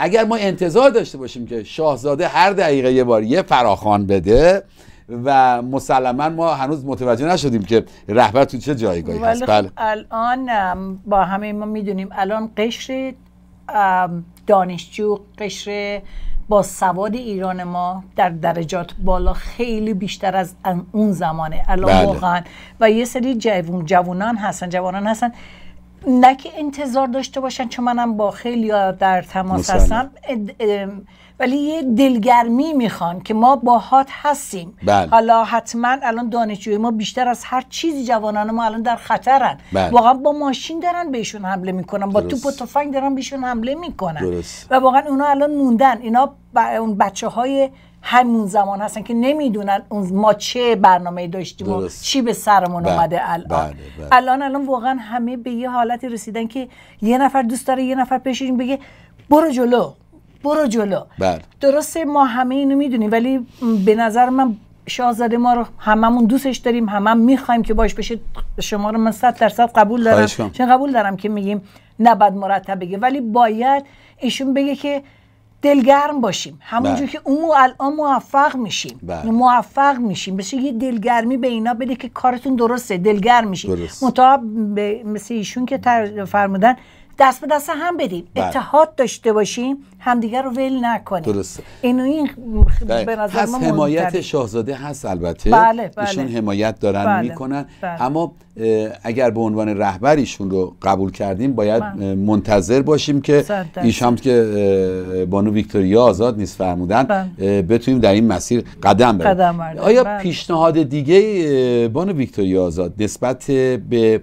اگر ما انتظار داشته باشیم که شاهزاده هر دقیقه یه بار یه فراخان بده و مسلما ما هنوز متوجه نشدیم که رهبر تو چه جایگاهی هست.
ولی
بله.
خب الان با همه ما می‌دونیم الان قشر دانشجو قشر با سواد ایران ما در درجات بالا خیلی بیشتر از اون زمانه. الان
بله.
واقعا. و یه سری جوون جوانان هستن جوانان هستن. نه که انتظار داشته باشن چون منم با خیلی در تماس. هستم ولی یه دلگرمی می‌خوان که ما باهات هستیم
بله.
حالا حتما الان دانشجوی ما بیشتر از هر چیزی جوانان ما الان در خطرن
بله.
واقعا با ماشین دارن بهشون حمله می‌کنن با
درست.
توپ و تفنگ دارن بهشون حمله می‌کنن
درست.
و واقعا اونا الان موندن اینا ب... اون بچه های همون زمان هستن که نمی‌دونن اون ما چه برنامه داشتیم و. چی به سرمون
بله.
اومده الان
بله، بله.
الان الان واقعا همه به یه حالتی رسیدن که یه نفر دوست داره یه نفر پیشش بگه برو جلو برو جلو
بله.
درسته ما همه اینو می‌دونیم ولی به نظر من شاهزاده ما رو هممون دوستش داریم همه می‌خوایم که باش بشه شما رو من صد درصد قبول دارم. چون قبول دارم که میگیم نباید مرتب بگه ولی باید ایشون بگه که دلگرم باشیم همونجور
بله.
که اون الان موفق میشیم
بله.
موفق میشیم بشه یه دلگرمی به اینا بده که کارتون درسته دلگرم میشیم
درست.
مثل ایشون که فرمودن دست به دست هم بدیم
بله.
اتحاد داشته باشیم همدیگر رو ول نکنیم
درسته.
اینو این به نظر
هست
ما
حمایت. شاهزاده هست البته
بله، بله.
ایشون حمایت دارن
بله،
می‌کنن
بله.
اما اگر به عنوان رهبر ایشون رو قبول کردیم باید
بله.
منتظر باشیم که
صد درصد.
ایش هم که بانو ویکتوریا آزاد نیست فرمودن
بله.
بتونیم در این مسیر قدم بریم. آیا
بله.
پیشنهاد دیگه بانو ویکتوریا آزاد نسبت به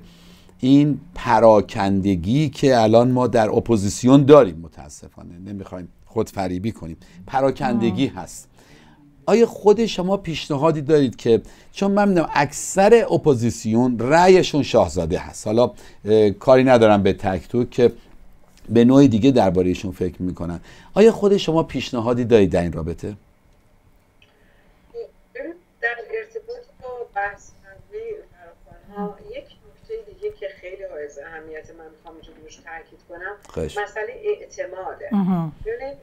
این پراکندگی که الان ما در اپوزیسیون داریم متاسفانه. نمی‌خوایم خود فریبی کنیم. پراکندگی هست. آیا خود شما پیشنهادی دارید که چون من می‌دونم اکثر اپوزیسیون رأیشون شاهزاده هست. حالا کاری ندارم به تک و توک که به نوع دیگه دربارهشون فکر می‌کنن. آیا خود شما پیشنهادی دارید در این رابطه؟
در ارتباط با بحث یک نکته دیگه که خیلی اهمیت من می‌خوام اینجا روش تاکید کنم.
خواهش.
مسئله اعتماده. ببینید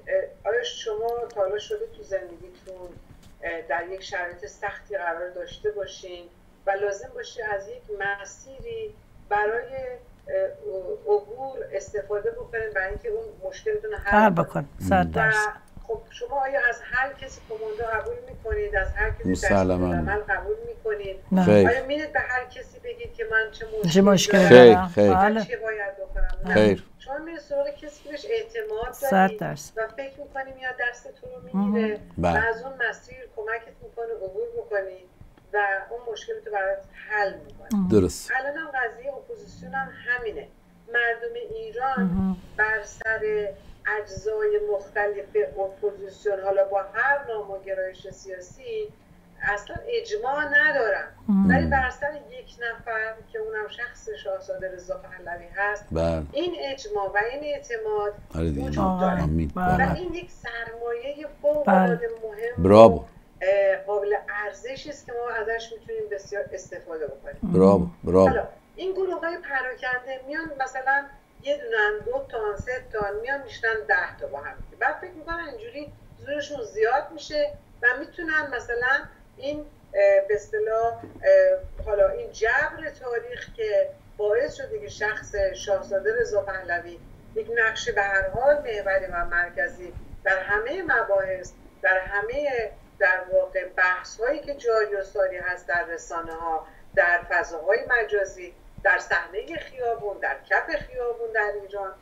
آیا شما تا حالا شده تو زندگیتون در یک شرایط سختی قرار داشته باشین و لازم باشه از یک مسیری برای عبور استفاده بکنین برای اینکه اون مشکلتون رو
حل
حل
بکن صد
و خب شما آیا از هر کسی کماندا قبول می‌کنید از هر کسی
مسلماً.
دستور عمل قبول می‌کنید
نه.
خیر.
آیا میرید به هر کسی بگید که من چه مشکلی
چه مشکلی
دارم؟
خیر،.
من
بله
چه باید بکنم.
خیر.
شما میرید سراغ کسی که بهش اعتماد دارید
درصد.
و فکر می‌کنی میاد دستتون رو می‌گیره و
بله.
از اون مسیر کمکت می‌کنه عبور بکنی و اون مشکل تو برات حل می‌کنه
درست
الان هم قضیه اپوزیسیون هم همینه مردم ایران بر سر اجزای مختلف اپوزیسیون حالا با هر نام و گرایش سیاسی اصلا اجماع ندارن ولی بر سر یک نفر که اونم شخص شاهزاده رضا پهلوی هست
بله.
این اجماع و این اعتماد
آره
وجود داره. و
بله.
این یک سرمایه فوق
بله.
العاده مهم
براو.
و، اه، قابل ارزشی است که ما ازش می‌تونیم بسیار استفاده بکنیم.
برافو. برافو.
حالا این گروه های پراکنده میان مثلا یه دونن دو تا سه تا میان میشنن ده تا با هم. بعد فکر می‌کنن اینجوری زورشون زیاد میشه و می‌تونن مثلا این به اصطلاح حالا این جبر تاریخ که باعث شده که شخص شاهزاده رضا پهلوی یک نقش به هر حال محوری و مرکزی در همه مباحث در همه در واقع بحث هایی که جاری و ساری هست در رسانه ها در فضاهای مجازی در صحنه خیابون در کف خیابون در ایران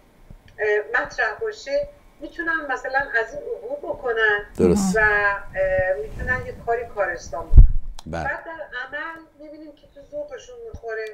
مطرح باشه. می‌تونن مثلا از این عبور بکنن
درست.
و می‌تونن یه کاری کارستان بکنن.
بله.
بعد در عمل می‌بینیم که تو ذوقشون می‌خوره.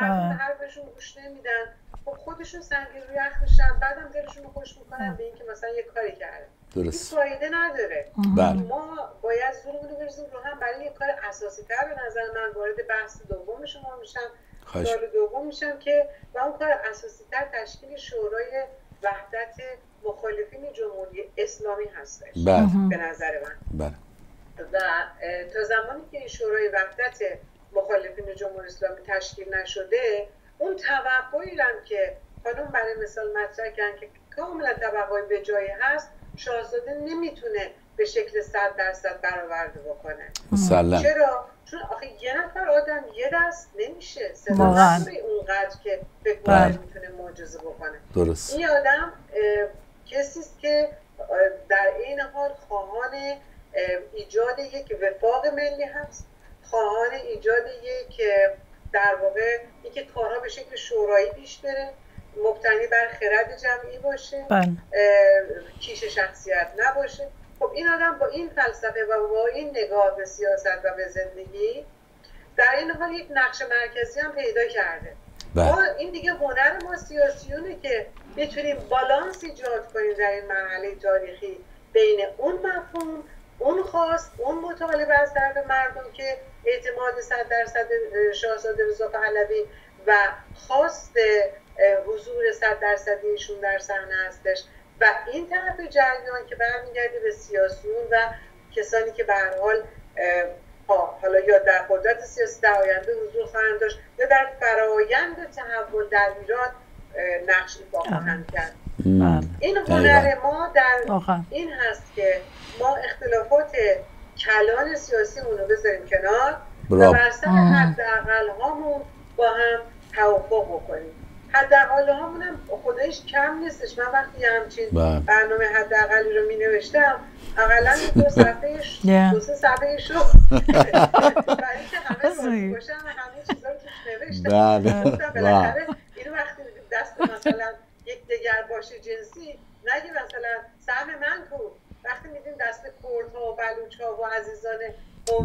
مردم حرفشون گوش نمیدن. خب خودشون سنگین روی یخ میشن بعدم دلشون رو خوش می‌کنن به اینکه مثلا یه کاری کرده.
درست.
فایده نداره.
بله
ما باید زورمون رو بریزیم رو هم برای یه کار اساسی تر به نظر من وارد بحث دوم شما میشم. سال دوم میشم که و اون کار اساسی تر تشکیل شورای وحدت مخالفین جمهوری اسلامی هستش.
بله.
به نظر من.
بله.
و تا زمانی که این شورای وحدت مخالفین جمهوری اسلامی تشکیل نشده اون توقعی هم که خانم برای مثال مطرح کردن که کاملا توقعی به جایی هست شاهزاده نمی‌تونه به شکل صد درصد برآورده بکنه.
مسلم.
چرا؟ چون آخه یه نفر آدم یه دست نمیشه.
واقعا.
اونقدر که فکر
بله.
می‌تونه معجزه بکنه.
درست.
این آدم اه، کسی است که در این حال خواهان اه، ایجاد یک وفاق ملی هست. خواهان ایجاد یک در واقع اینکه کارها به شکل شورایی پیش بره مبتنی بر خرد جمعی باشه
بله.
کیش شخصیت نباشه. خب این آدم با این فلسفه و با این نگاه به سیاست و به زندگی در این حال یک نقش مرکزی هم پیدا کرده. ما
بله
این دیگه هنر ما سیاسیونه که بتونیم بالانس ایجاد کنیم در این مرحله تاریخی بین اون مفهوم اون خواست اون مطالبه از طرف مردم که اعتماد صد درصد شاهزاده رضا پهلوی و خواست حضور صد درصدیشون در صحنه هستش. و این طرف جریان که برمیگرده به سیاسیون و کسانی که به هر حال حالا یا در قدرت سیاسی در آینده حضور خواهند داشت یا در فرایند تحول در ایران نقش ایفا خواهند کرد
مم.
این. هنر ما در. این هست که ما اختلافات کلان سیاسیمون رو بذاریم کنار و. بر سر حداقل هامون با هم توافق بکنیم حداقل هامون هم خودش کم نیستش من وقتی همچین
بله.
برنامه حداقلی رو می نوشتم اقلا دو صفحه. (laughs) دو سه صفحه شو (laughs) برای که همه باشن و همه چیزا رو توش نوشتم
بله. واو.
بالاخره اینو وقتی دست مثلا یک دگر باشه جنسی نگه مثلا سهم من کو وقتی میدیم دست کردها و بلوچ ها و عزیزان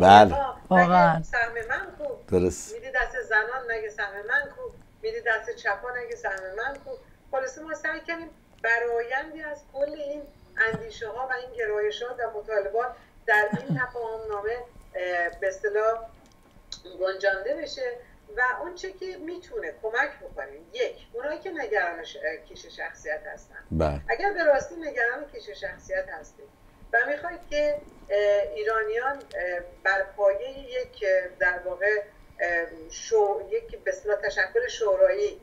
بله.
ها
واقعا.
سهم من کو
درست
میدی دست زنان نگه سهم من کو میدی دست چپا نگه سهم من کو خلاصه ما سعی کنیم برایندی از کل این اندیشه ها و این گرایشات و مطالبات در این تفاهم نامه اه، به اصطلاح گنجانده بشه و اون چه که می‌تونه کمک بکنیم یک اونایی که نگران ش... کیش شخصیت هستن.
بله.
اگر به راستی نگران کیش شخصیت هستید و می‌خواید که ایرانیان بر پایه یک در واقع شو یک به اصطلاح تشکل شورایی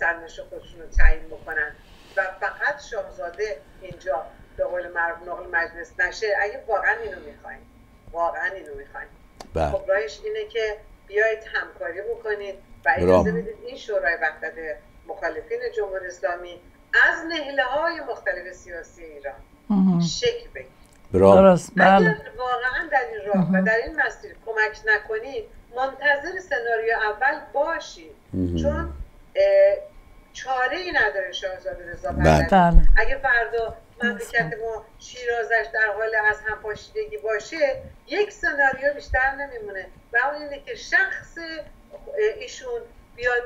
سرنوشت خودشون رو تعیین بکنن. و فقط شاهزاده اینجا به قول معروف نقل مجلس نشه. اگه واقعا اینو می‌خواین. واقعا اینو می‌خواین.
بله.
خب راهش اینه که بیایید همکاری بکنید و. اجازه بدید این شورای وحدت مخالفین جمهوری اسلامی از نهله های مختلف سیاسی ایران شکل
برافو
درست. بله.
اگر واقعا در این راه و در این مسیر کمک نکنید منتظر سناریو اول باشید چون چاره ای نداره شاهزاده رضا
بله.
پهلوی
بله.
اگه فردا مملکت ما شیرازش در حال از هم پاشیدگی باشه یک سناریو بیشتر نمیمونه. و اون اینه که شخص ایشون بیاد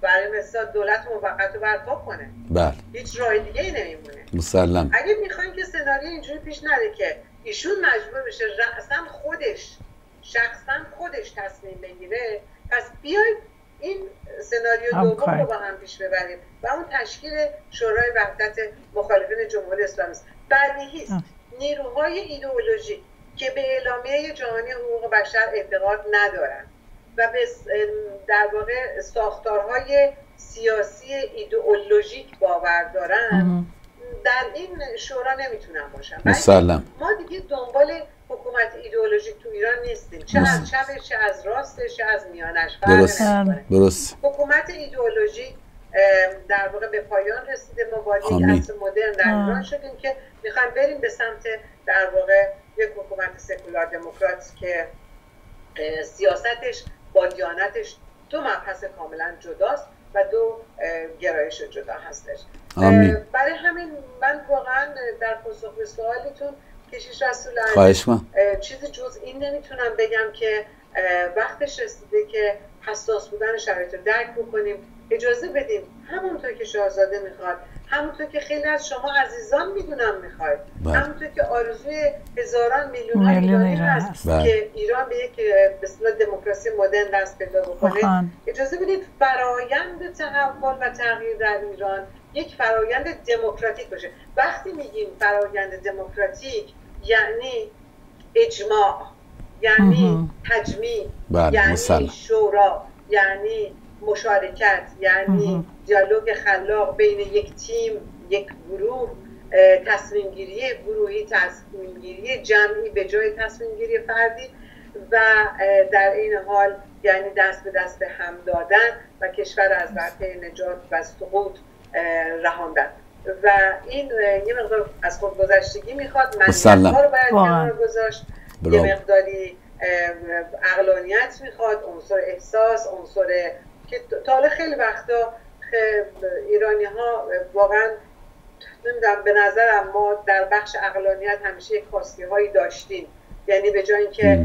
برای مثال دولت موقت رو برپا کنه.
بله.
هیچ راه دیگه ای نمیمونه.
مسلم.
اگه می‌خواین که سناریو اینجوری پیش نره که ایشون مجبور بشه رأسا خودش شخصا خودش تصمیم بگیره پس بیاید این سناریو دوم. رو با هم پیش ببریم و اون تشکیل شورای وحدت مخالفین جمهوری اسلامی است. بدیهی است. نیروهای ایدئولوژیک که به اعلامیه جهانی حقوق بشر اعتقاد ندارند و به در واقع ساختارهای سیاسی ایدئولوژیک باور دارن در این شورا نمی‌تونن باشن.
مسلم.
ما دیگه دنبال حکومت ایدئولوژیک تو ایران نیستیم چه از چپش چه از راستش چه از میانش
درست
نمی‌کنه.
درست
حکومت ایدئولوژیک ام، در واقع به پایان رسیده ما وارد. عصر مدرن در. ایران شدیم که می‌خوایم بریم به سمت در واقع یک حکومت سکولار دموکرات که سیاستش با دیانتش دو مبحث کاملا جداست و دو گرایش جدا هستش
آمین.
اه، برای همین من واقعا در پاسخ به سوالتون کشیش رسول
خواهش من
اه، چیزی جز این نمی‌تونم بگم که وقتش رسیده که حساس بودن شرایط رو درک بکنیم اجازه بدیم همونطور که شاهزاده می‌خواد همونطور که خیلی از شما عزیزان می‌دونم می‌خواید
بله.
همونطور که آرزوی هزاران میلیون ایرانی
ایران
هست.
بله.
که ایران به یک به اصطلاح دموکراسی مدرن دست پیدا بکنه. اجازه بدید فرایند تحول و تغییر در ایران یک فرایند دموکراتیک باشه. وقتی میگیم فرایند دموکراتیک یعنی اجماع یعنی تجمیع
بله،
یعنی
مسلم.
شورا یعنی مشارکت یعنی دیالوگ خلاق بین یک تیم یک گروه تصمیم گیری گروهی تصمیم گیری جمعی به جای تصمیم گیری فردی و در این حال یعنی دست به دست به هم دادن و کشور از ورطه نجات و سقوط رهاندن و این یه مقدار از خودگذشتگی می‌خواد
مسلم.
منیت ها رو باید. کنار گذاشت یه. مقداری اقلانیت می‌خواد عنصر احساس عنصر که تا حالا خیلی وقتا ایرانی ها واقعا نمی‌دونم به نظرم ما در بخش اقلانیت همیشه یک خواستی هایی داشتیم یعنی به جای اینکه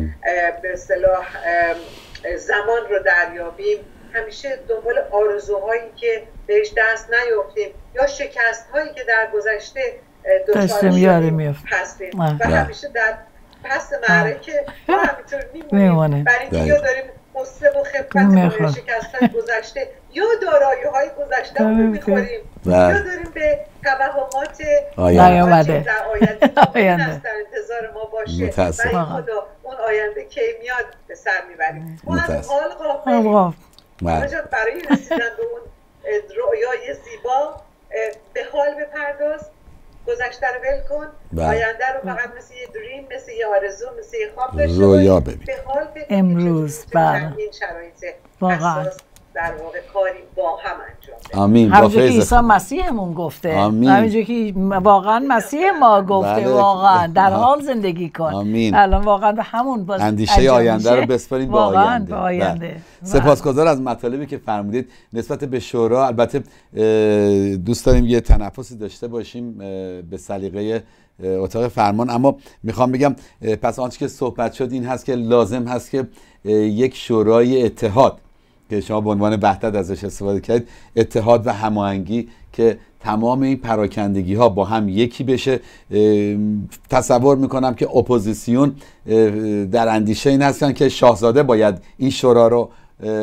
به اصطلاح اه، زمان رو دریابیم همیشه دنبال آرزوهایی که بهش دست نیافتیم یا شکست هایی که در گذشته دچار. هستیم. و. همیشه در پس معرکه ما همینطور. میمونیم برای اینکه یا. داریم قصه و خفت. شکست های گذشته یا دارایی های گذشته رو. می‌خوریم. یا داریم به توهمات
آینده.
نیامده.
در آینده که در انتظار ما باشه. برای خدا اون آینده که میاد به سر می‌بریم ما از. حال
آقا
بله.
برای رسیدن به اون رویای زیبا به حال بپرداز گذشته رو ول کن
بله.
آینده رو فقط مثل یه دریم مثل یه آرزو مثل یه خواب داشته
رویا. ببین.
به حال
امروز، بله.
این شرایط
واقعا.
در واقع کاری با هم انجام بدیم
آمین
همونجور که عیسی. مسیحمون گفته
آمین.
همونجور که واقعا مسیح ما گفته
بله.
واقعا در. حال زندگی کن
آمین.
الان واقعا به همون باز
اندیشه آینده رو
میشه.
بسپاریم به
واقعا
آینده,
به آینده
بله.
بله.
سپاسگزار از مطالبی که فرمودید نسبت به شورا البته دوست داریم یه تنفسی داشته باشیم به سلیقه اتاق فرمان اما می‌خوام بگم پس آنچه که صحبت شد این هست که لازم هست که یک شورای اتحاد که شما به عنوان وحدت ازش استفاده کردید اتحاد و هماهنگی که تمام این پراکندگی ها با هم یکی بشه. تصور می‌کنم که اپوزیسیون در اندیشه این هستن که شاهزاده باید این شورا رو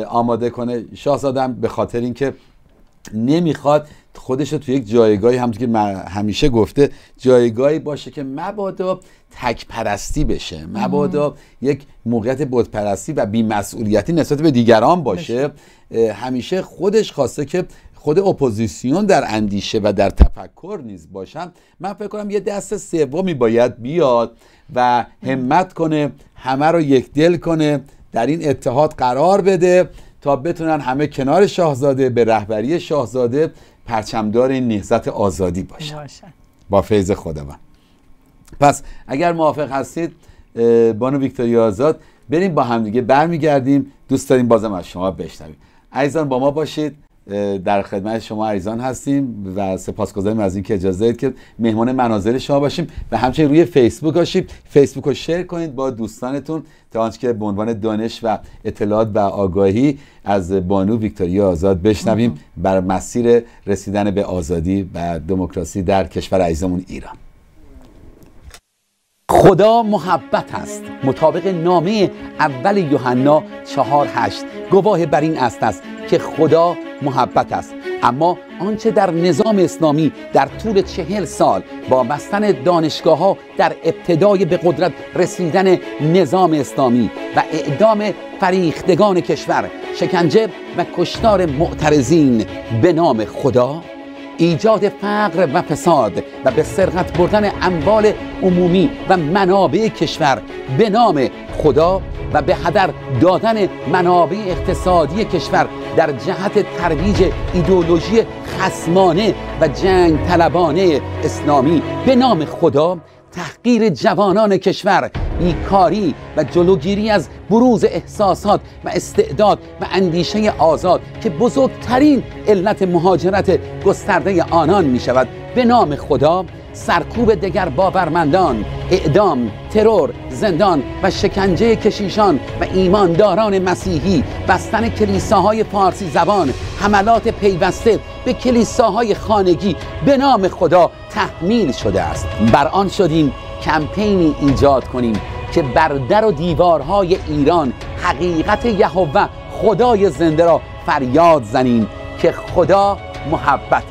آماده کنه. شاهزادم به خاطر اینکه نمی‌خواد خودش رو تو یک جایگاهی همونطور که همیشه گفته جایگاهی باشه که مبادا تک پرستی بشه مبادا یک موقعیت بتپرستی و بیمسئولیتی نسبت به دیگران باشه. همیشه خودش خواسته که خود اپوزیسیون در اندیشه و در تفکر نیز باشن. من فکر کنم یه دست سومی باید بیاد و همت کنه همه رو یک دل کنه در این اتحاد قرار بده تا بتونن همه کنار شاهزاده به رهبری شاهزاده پرچمدار این نهضت آزادی باشن
باشن
با فیض خداوند پس اگر موافق هستید بانو ویکتوریا آزاد بریم با همدیگه برمیگردیم. دوست داریم بازم از شما بشنویم. عزیزان با ما باشید. در خدمت شما عزیزان هستیم و سپاسگزاریم از اینکه اجازه دادید که مهمان مناظر شما باشیم و همچنین روی فیسبوک باشید. فیسبوک رو شیر کنید با دوستانتون تا آنچه که به عنوان دانش و اطلاعات و آگاهی از بانو ویکتوریا آزاد بشنویم بر مسیر رسیدن به آزادی و دموکراسی در کشور عزیزمون ایران. خدا محبت است. مطابق نامه اول یوحنا چهار هشت. گواه بر این است است که خدا محبت است. اما آنچه در نظام اسلامی در طول چهل سال با بستن دانشگاه ها در ابتدای به قدرت رسیدن نظام اسلامی و اعدام فریختگان کشور شکنجه و کشتار معترضین به نام خدا؟ ایجاد فقر و فساد و به سرقت بردن اموال عمومی و منابع کشور به نام خدا و به هدر دادن منابع اقتصادی کشور در جهت ترویج ایدولوژی خسمانه و جنگ طلبانه اسلامی به نام خدا تحقیر جوانان کشور بیکاری و جلوگیری از بروز احساسات و استعداد و اندیشه آزاد که بزرگترین علت مهاجرت گسترده آنان می شود به نام خدا سرکوب دگر باورمندان اعدام ترور زندان و شکنجه کشیشان و ایمانداران مسیحی بستن کلیساهای فارسی زبان حملات پیوسته به کلیساهای خانگی به نام خدا تحمیل شده است. بر آن شدیم کمپینی ایجاد کنیم که بر در و دیوارهای ایران حقیقت یهوه خدای زنده را فریاد زنیم که خدا محبت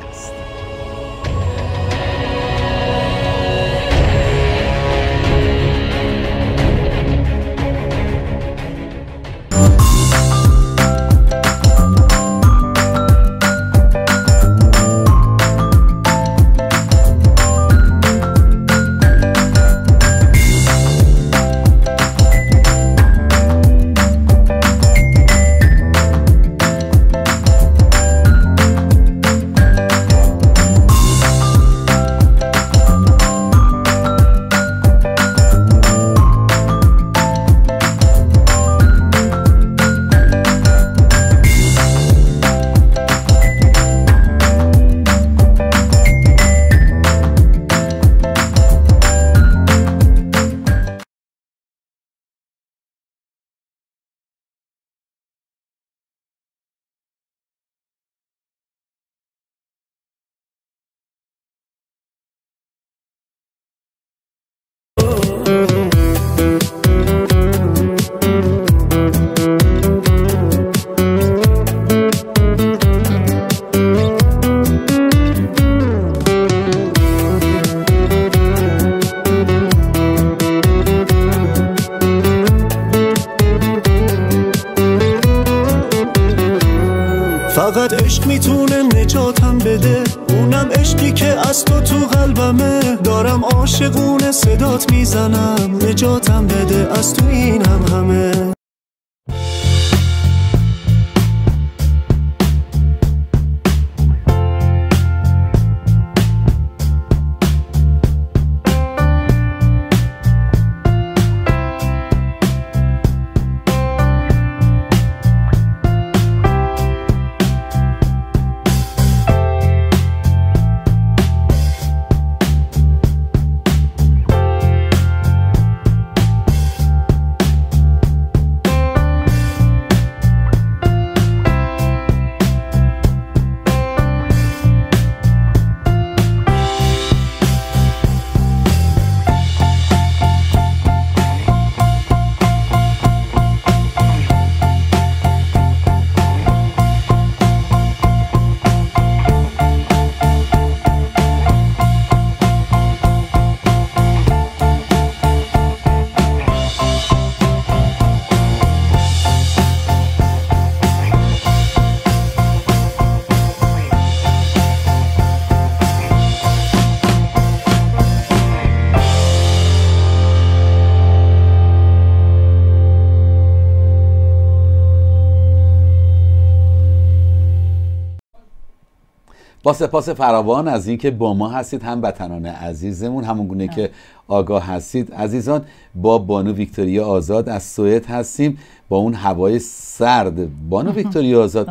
با سپاس فراوان از اینکه با ما هستید هم وطنان عزیزمون همون گونه که آگاه هستید. عزیزان با بانو ویکتوریا آزاد از سوئد هستیم. با اون هوای سرد. بانو (laughs) ویکتوریا آزاد.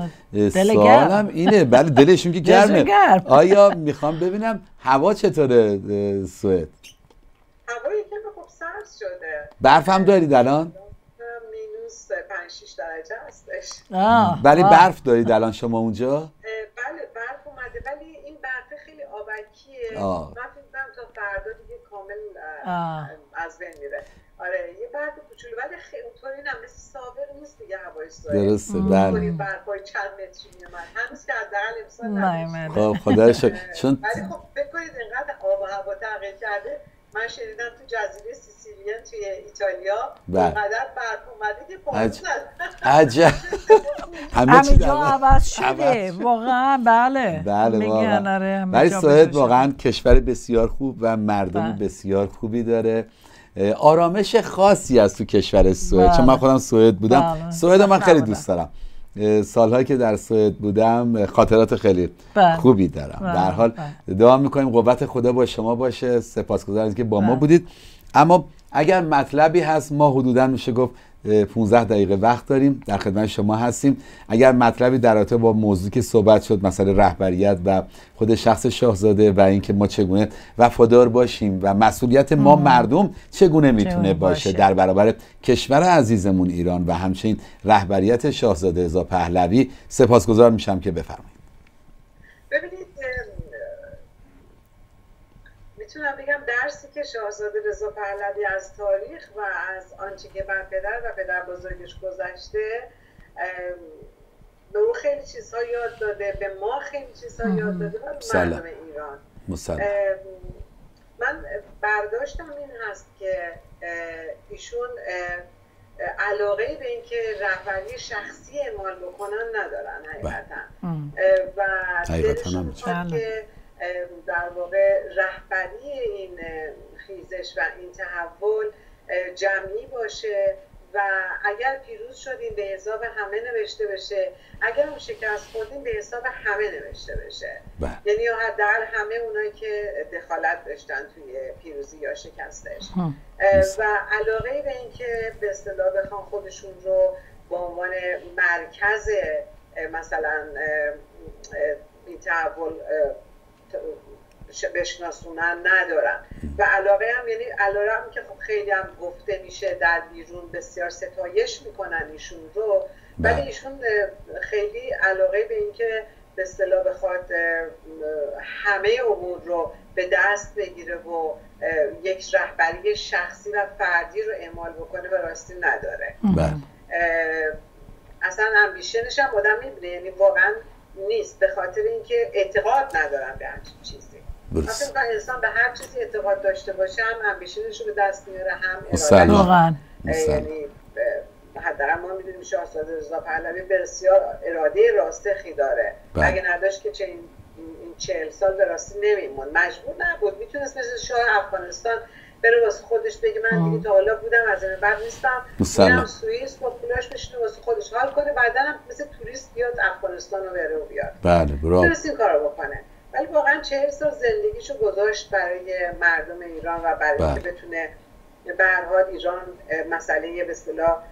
سوالم. اینه. بله دلشون که (laughs) گرمه.
گرم. (laughs)
آیا می‌خوام ببینم هوا چطوره سوئد؟
هوایی که خب سرد شده.
برف هم دارید الان؟
مینوس 5 6 درجه هستش.
ولی. برف دارید الان شما اونجا
اه، بله برف اومده ولی این برف خیلی آبکیه
آه.
من فکر می‌کنم تا فردا دیگه کامل
آه.
از بین میره آره یه برف کوچولو ولی خیلی اونطوری نه مثل سابق نیست دیگه هوای سوئد
درسته بله
برفای چند متری میومد هنوز که حداقل امسال نداشت.
خب خدا شکر. چون
ولی خب فکر کنید اینقدر آب و هوا تغییر کرده من شنیدم تو جزیره سیسیلیان توی ایتالیا
بله.
اینقدر برف اومده که پارو
عجب. همه چی
جا
عوض-
شده. واقعا بله
بله واقعا
آره،
ولی سوئد. واقعا کشور بسیار خوب و مردم
بله.
بسیار خوبی داره آرامش خاصی از تو کشور سوئد
بله.
چون من خودم سوئد بودم
بله.
سوئد رو من خیلی. دوست دارم سالهایی که در سوئد بودم خاطرات خیلی
بله.
خوبی دارم
بله،
در حال دعا می‌کنیم قوت خدا با شما باشه سپاسگزارم که با ما
بله.
بودید اما اگر مطلبی هست ما حدودا میشه گفت 15 دقیقه وقت داریم. در خدمت شما هستیم. اگر مطلبی در رابطه با موضوعی که صحبت شد مثلا رهبریت و خود شخص شاهزاده و اینکه ما چگونه وفادار باشیم و مسئولیت ما مردم چگونه می‌تونه باشه
باشه.
در برابر کشور عزیزمون ایران و همچنین رهبریت شاهزاده رضا پهلوی سپاسگزار میشم که بفرمایید.
ببینید می‌تونم بگم درسی که شاهزاده رضا پهلوی از تاریخ و از آنچه که بر پدر و پدر بزرگش گذشته به او خیلی چیزها یاد داده به ما خیلی چیزها یاد داده و. مردم ایران.
مسلم
من برداشتم این هست که ایشون علاقه به اینکه رهبری شخصی اعمال بکنن ندارن حقیقتا. اه، و
حقیقتاً
دلشون
بله.
که اه، در واقع رهبری این خیزش و این تحول جمعی باشه و اگر پیروز شدیم به حساب همه نوشته بشه اگر هم شکست خوردیم به حساب همه نوشته بشه.
بله.
یعنی حداقل همه اونایی که دخالت داشتن توی پیروزی یا شکستش. و علاقه به اینکه به اصطلاح بخوان خودشون رو به عنوان مرکز مثلا این تحول بشناسونن ندارن و علاقه هم یعنی علاقه هم که خب خیلی هم گفته میشه در بیرون بسیار ستایش می‌کنن ایشون رو ولی
بله.
ایشون اه، خیلی علاقه به اینکه به اصطلاح بخواد همه امور رو به دست بگیره و یک رهبری شخصی و فردی رو اعمال بکنه به راستی نداره.
بله.
اصلا امبیشنش هم آدم می‌بینه یعنی واقعا نیست به خاطر اینکه اعتقاد ندارم به همچین چیزی. می‌کنم انسان به هر چیزی اعتقاد داشته باشه هم امبیشنش رو به دست میاره هم
مسلم.
یعنی حداقل ما می‌دونیم شاهزاده رضا پهلوی بسیار اراده راسخی داره.
بله.
اگه نداشت که چه این این چهل سال به راستی نمیمون مجبور نبود. می‌تونست مثل شاه افغانستان بره واسه خودش بگه من دیگه تا حالا بودم از این بعد نیستم. میرم سوئیس با پولاش بشینه واسه خودش. حال کنه بعدا هم مثل توریست بیاد افغانستان رو بره و بیاد.
بله
می‌تونست این کارو بکنه. ولی واقعا چهل سال زندگیشو گذاشت برای مردم ایران و برای
بله.
اینکه بتونه به هر ایران مسئله به اصطلاح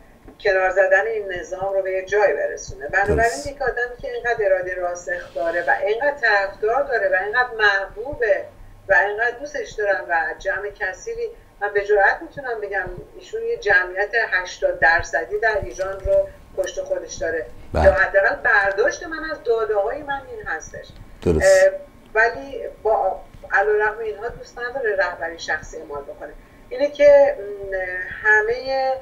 کنار زدن این نظام رو به یه جای برسونه. بنابراین. یک آدمی که اینقدر اراده راسخ داره و اینقدر طرفدار داره و اینقدر محبوبه و اینقدر دوستش دارن و جمع کثیری. من به جرات می‌تونم بگم ایشون یه جمعیت 80 درصدی در ایران رو پشت خودش داره.
بله.
یا حداقل برداشت من از داده های من این هستش.
درست.
ولی با علیرغم اینها دوست نداره رهبری شخصی اعمال بکنه. اینه که همه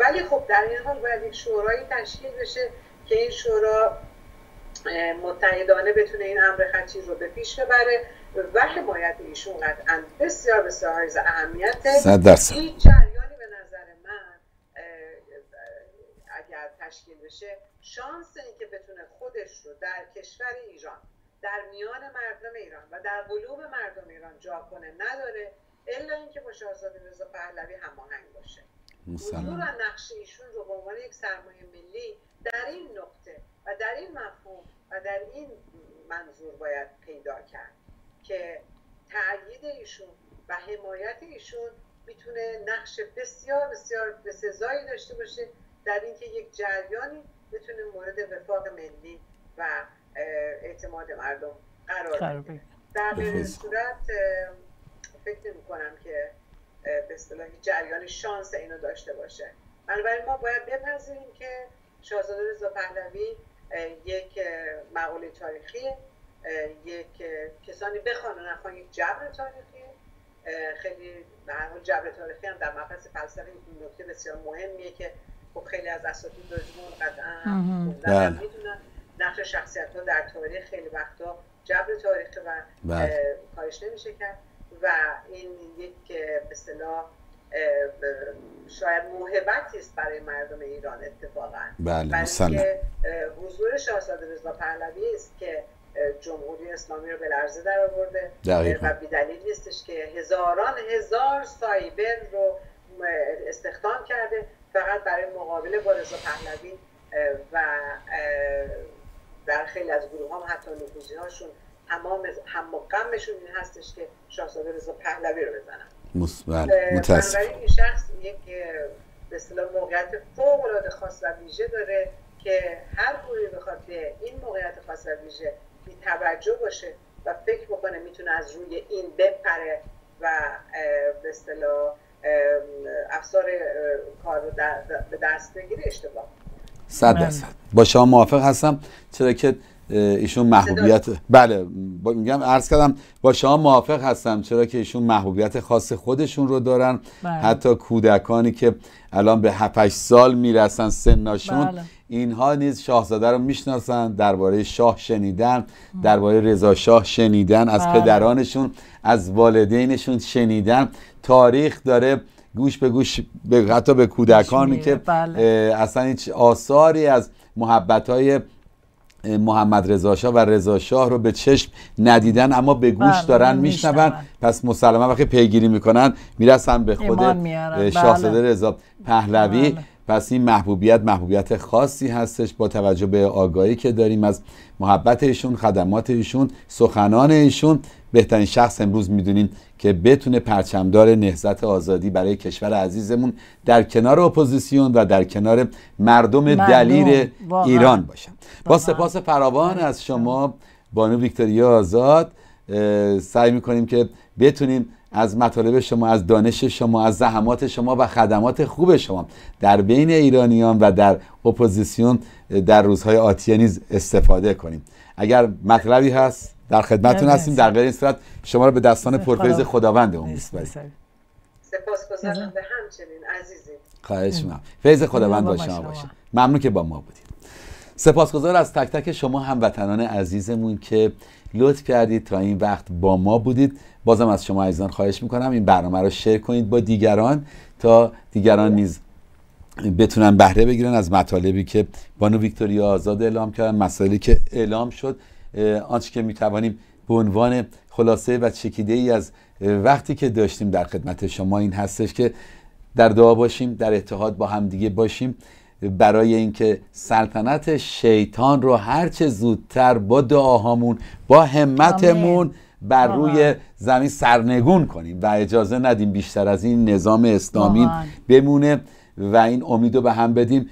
ولی خب در این حال باید یک شورایی تشکیل بشه که این شورا متحدانه بتونه این امر خطیر رو به پیش ببره و حمایت ایشون قطعا بسیار بسیار حائز
درصد.
هیچ جریانی به نظر من اگر تشکیل بشه شانس اینکه بتونه خودش رو در کشور ایران در میان مردم ایران و در قلوب مردم ایران جا کنه نداره الا اینکه با شاهزاده رضا پهلوی هماهنگ باشه. حضور نقش ایشون رو به عنوان یک سرمایه ملی در این نقطه و در این مفهوم و در این منظور باید پیدا کرد که تأیید ایشون و حمایت ایشون می‌تونه نقش بسیار بسیار بسزایی داشته باشه در اینکه یک جریانی بتونه مورد وفاق ملی و اعتماد مردم قرار بگیره. در این صورت فکر نمی کنم که به اصطلاح جریان شانس اینو داشته باشه. بنابراین ما باید بپذیریم که شاهزاده رضا پهلوی یک مقوله تاریخی یک کسانی بخوان و نخوان یک جبر تاریخی خیلی به هر جبر تاریخی هم در مبحث فلسفه این نکته بسیار مهمیه که خب خیلی از اساتید دژمون قطعا بله. می‌دونن نقش شخصیت ها در تاریخ خیلی وقتا جبر تاریخی و بله. کارش نمیشه کرد و این یک به اصطلاح شاید موهبتی است برای مردم ایران اتفاقا.
بله
که حضور شاهزاده رضا پهلوی است که جمهوری اسلامی رو به لرزه در آورده و بیدلیل نیستش که هزاران هزار سایبر رو استخدام کرده فقط برای مقابله با رضا پهلوی و در خیلی از گروه هم حتی نفوزی هاشون تمام هم غمشون این هستش که شاهزاده رضا پهلوی رو بزنن.
متاسف.
این شخص یک به اصطلاح موقعیت فوق العاده خاص و ویژه داره که هر گروهی بخواد به این موقعیت خاص و ویژه بی توجه باشه و فکر بکنه می‌تونه از روی این بپره و به اصطلاح افسار کار رو به دست بگیره اشتباه.
صد درصد. با شما موافق هستم. چرا که ایشون محبوبیت بله میگم عرض کردم با شما موافق هستم چرا که ایشون محبوبیت خاص خودشون رو دارن بله. حتی کودکانی که الان به 7 سال می‌رسن سنشون بله. اینها نیز شاهزاده رو می‌شناسن درباره شاه شنیدن درباره رضا شاه شنیدن از بله. پدرانشون از والدینشون شنیدن تاریخ داره گوش به گوش به حتی به کودکانی که بله. اصلا هیچ آثاری از محبت های محمد رضا شاه و رضا شاه رو به چشم ندیدن اما به گوش بله، دارن میشنون. پس مسلما وقتی پیگیری می‌کنن می‌رسن به خود شاهزاده بله. رضا پهلوی. بله. پس این محبوبیت محبوبیت خاصی هستش با توجه به آگاهی که داریم از محبت ایشون خدمات ایشون سخنان ایشون. بهترین شخص امروز می‌دونیم که بتونه پرچمدار نهضت آزادی برای کشور عزیزمون در کنار اپوزیسیون و در کنار مردم دلیر ایران باشن با سپاس فراوان از شما بانو ویکتوریا آزاد. سعی می‌کنیم که بتونیم از مطالب شما از دانش شما از زحمات شما و خدمات خوب شما در بین ایرانیان و در اپوزیسیون در روزهای آتیه نیز استفاده کنیم. اگر مطلبی هست در خدمتتون هستیم. در غیر این صورت شما رو به دستان پرفیض خداوندمون میسپاریم.
سپاسگزارم به همچنین عزیزی.
خواهش می‌کنم. فیض خداوند با شما باشه. ممنون که با ما بودید. سپاسگزار از تک تک شما هموطنان عزیزمون که لطف کردید تا این وقت با ما بودید. بازم از شما عزیزان خواهش می‌کنم این برنامه رو شیر کنید با دیگران تا دیگران نیز بتونن بهره بگیرن از مطالبی که بانو ویکتوریا آزاد اعلام کردن مسائلی که اعلام شد. آنچه که می‌توانیم به عنوان خلاصه و چکیده ای از وقتی که داشتیم در خدمت شما این هستش که در دعا باشیم در اتحاد با همدیگه باشیم. برای اینکه سلطنت شیطان رو هرچه زودتر با دعاهامون با همتمون بر روی زمین سرنگون کنیم و اجازه ندیم بیشتر از این نظام اسلامی بمونه و این امید رو به هم بدیم.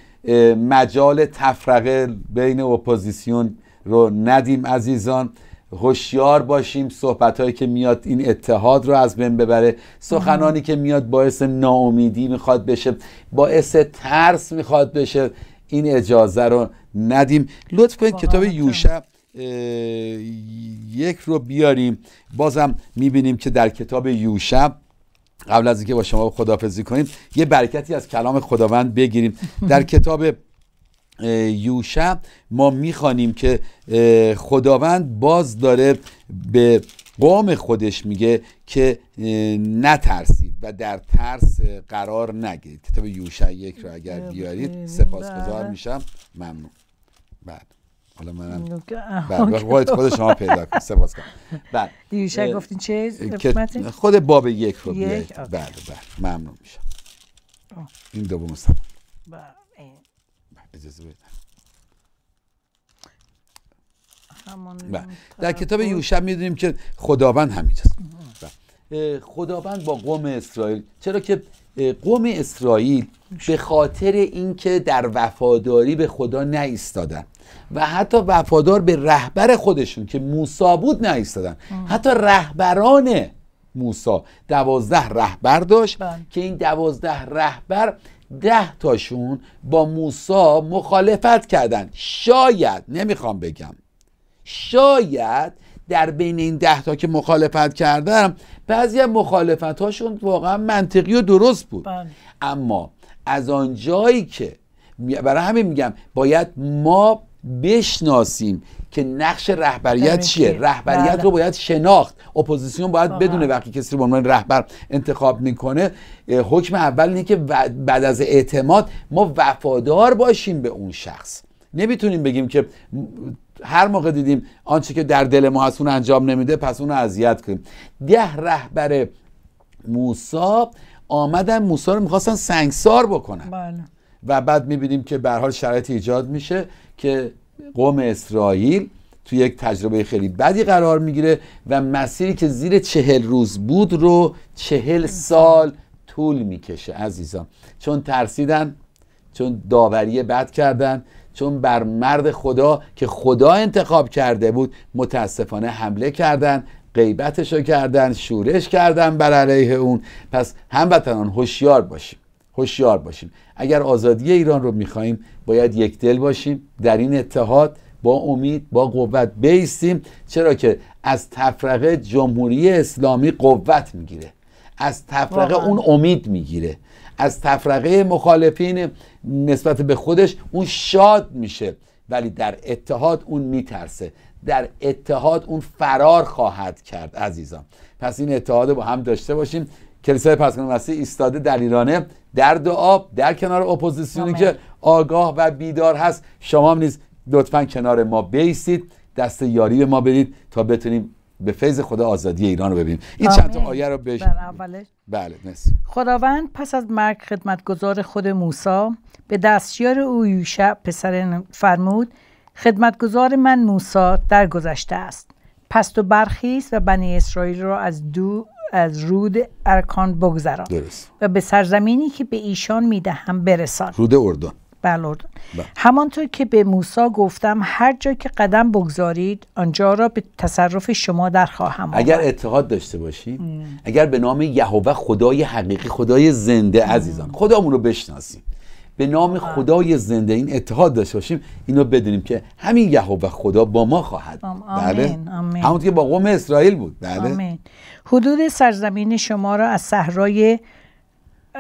مجال تفرقه بین اپوزیسیون رو ندیم عزیزان. هوشیار باشیم صحبت هایی که میاد این اتحاد رو از بین ببره. سخنانی که میاد باعث ناامیدی می‌خواد بشه باعث ترس می‌خواد بشه. این اجازه رو ندیم. لطف کنید کتاب یوشع یک رو بیاریم. بازم می‌بینیم که در کتاب یوشع قبل از اینکه با شما خدافزی کنیم یه برکتی از کلام خداوند بگیریم. در (laughs) کتاب یوشع ما می‌خوانیم که خداوند باز داره به قوم خودش میگه که نترسید و در ترس قرار نگیرید. کتاب یوشع یک رو اگر بیارید سپاسگزار میشم. ممنون. بعد. حالا منم بعد. خود شما پیدا کن. سپاس
بعد. یوشع گفتین چه
خود باب یک رو بیارید. بله بله. ممنون میشم. این دوم
این
اجازه
همون
بله. در کتاب یوشع می‌دونیم که خداوند همینجاست. بله. خداوند با قوم اسرائیل چرا که قوم اسرائیل به خاطر اینکه در وفاداری به خدا نایستادن و حتی وفادار به رهبر خودشون که موسی بود نایستادن. حتی رهبران موسی دوازده رهبر داشت
بله.
که این دوازده رهبر ده تاشون با موسی مخالفت کردن. شاید نمی‌خوام بگم. شاید در بین این ده تا که مخالفت کردم بعضی از مخالفت هاشون واقعا منطقی و درست بود.
بله.
اما از آن جایی که برای همین میگم باید ما بشناسیم که نقش رهبریت. چیه رهبریت
بله.
رو باید شناخت اپوزیسیون باید. بدونه وقتی کسی رو به عنوان رهبر انتخاب می‌کنه حکم اول اینه که بعد از اعتماد ما وفادار باشیم به اون شخص نمی‌تونیم بگیم که هر موقع دیدیم آنچه که در دل ما هست اون انجام نمیده پس اون رو اذیت کنیم ده رهبر موسی آمدن موسی رو می‌خواستن سنگسار بکنن
بله
و بعد می‌بینیم که به حال شرایط ایجاد میشه که قوم اسرائیل توی یک تجربه خیلی بدی قرار می‌گیره و مسیری که زیر چهل روز بود رو چهل سال طول می‌کشه عزیزان. چون ترسیدن چون داوری بد کردن چون بر مرد خدا که خدا انتخاب کرده بود متاسفانه حمله کردن غیبتشو کردن شورش کردن بر علیه اون. پس هموطنان هوشیار باشیم. هوشیار باشیم. اگر آزادی ایران رو می‌خواهیم باید یک دل باشیم در این اتحاد با امید با قوت بیستیم. چرا که از تفرقه جمهوری اسلامی قوت می‌گیره. از تفرقه
واقعاً.
اون امید می‌گیره. از تفرقه مخالفین نسبت به خودش اون شاد میشه. ولی در اتحاد اون میترسه. در اتحاد اون فرار خواهد کرد عزیزان. پس این اتحاد رو با هم داشته باشیم. کلیسای پسکن مسیح ایستاده در ایرانه. در دعا در کنار اپوزیسیونی. که آگاه و بیدار هست. شما هم نیز لطفا کنار ما بیستید دست یاری به ما بدید تا بتونیم به فیض خدا آزادی ایران رو ببینیم. این چند تا. آیه رو بش
بله، اولش.
بله مرسی.
خداوند پس از مرگ خدمتگزار خود موسی به دستیار او یوشع پسر فرمود خدمتگزار من موسی درگذشته است. پس تو برخیز و بنی اسرائیل را از دو از رود ارکان بگذران
درست.
و به سرزمینی که به ایشان می‌دهم برسان.
رود اردن.
بله اردن.
بله.
همانطور که به موسی گفتم هر جا که قدم بگذارید آنجا را به تصرف شما در خواهم
اگر
آورد.
اتحاد داشته باشیم اگر به نام یهوه خدای حقیقی خدای زنده عزیزان خدامون رو بشناسیم. به نام خدای زنده این اتحاد داشته باشیم اینو بدونیم که همین یهوه خدا با ما خواهد بود.
آم-
بله.
آمین، آمین.
همونطور که با قوم اسرائیل بود. بله.
آمین. حدود سرزمین شما را از صحرای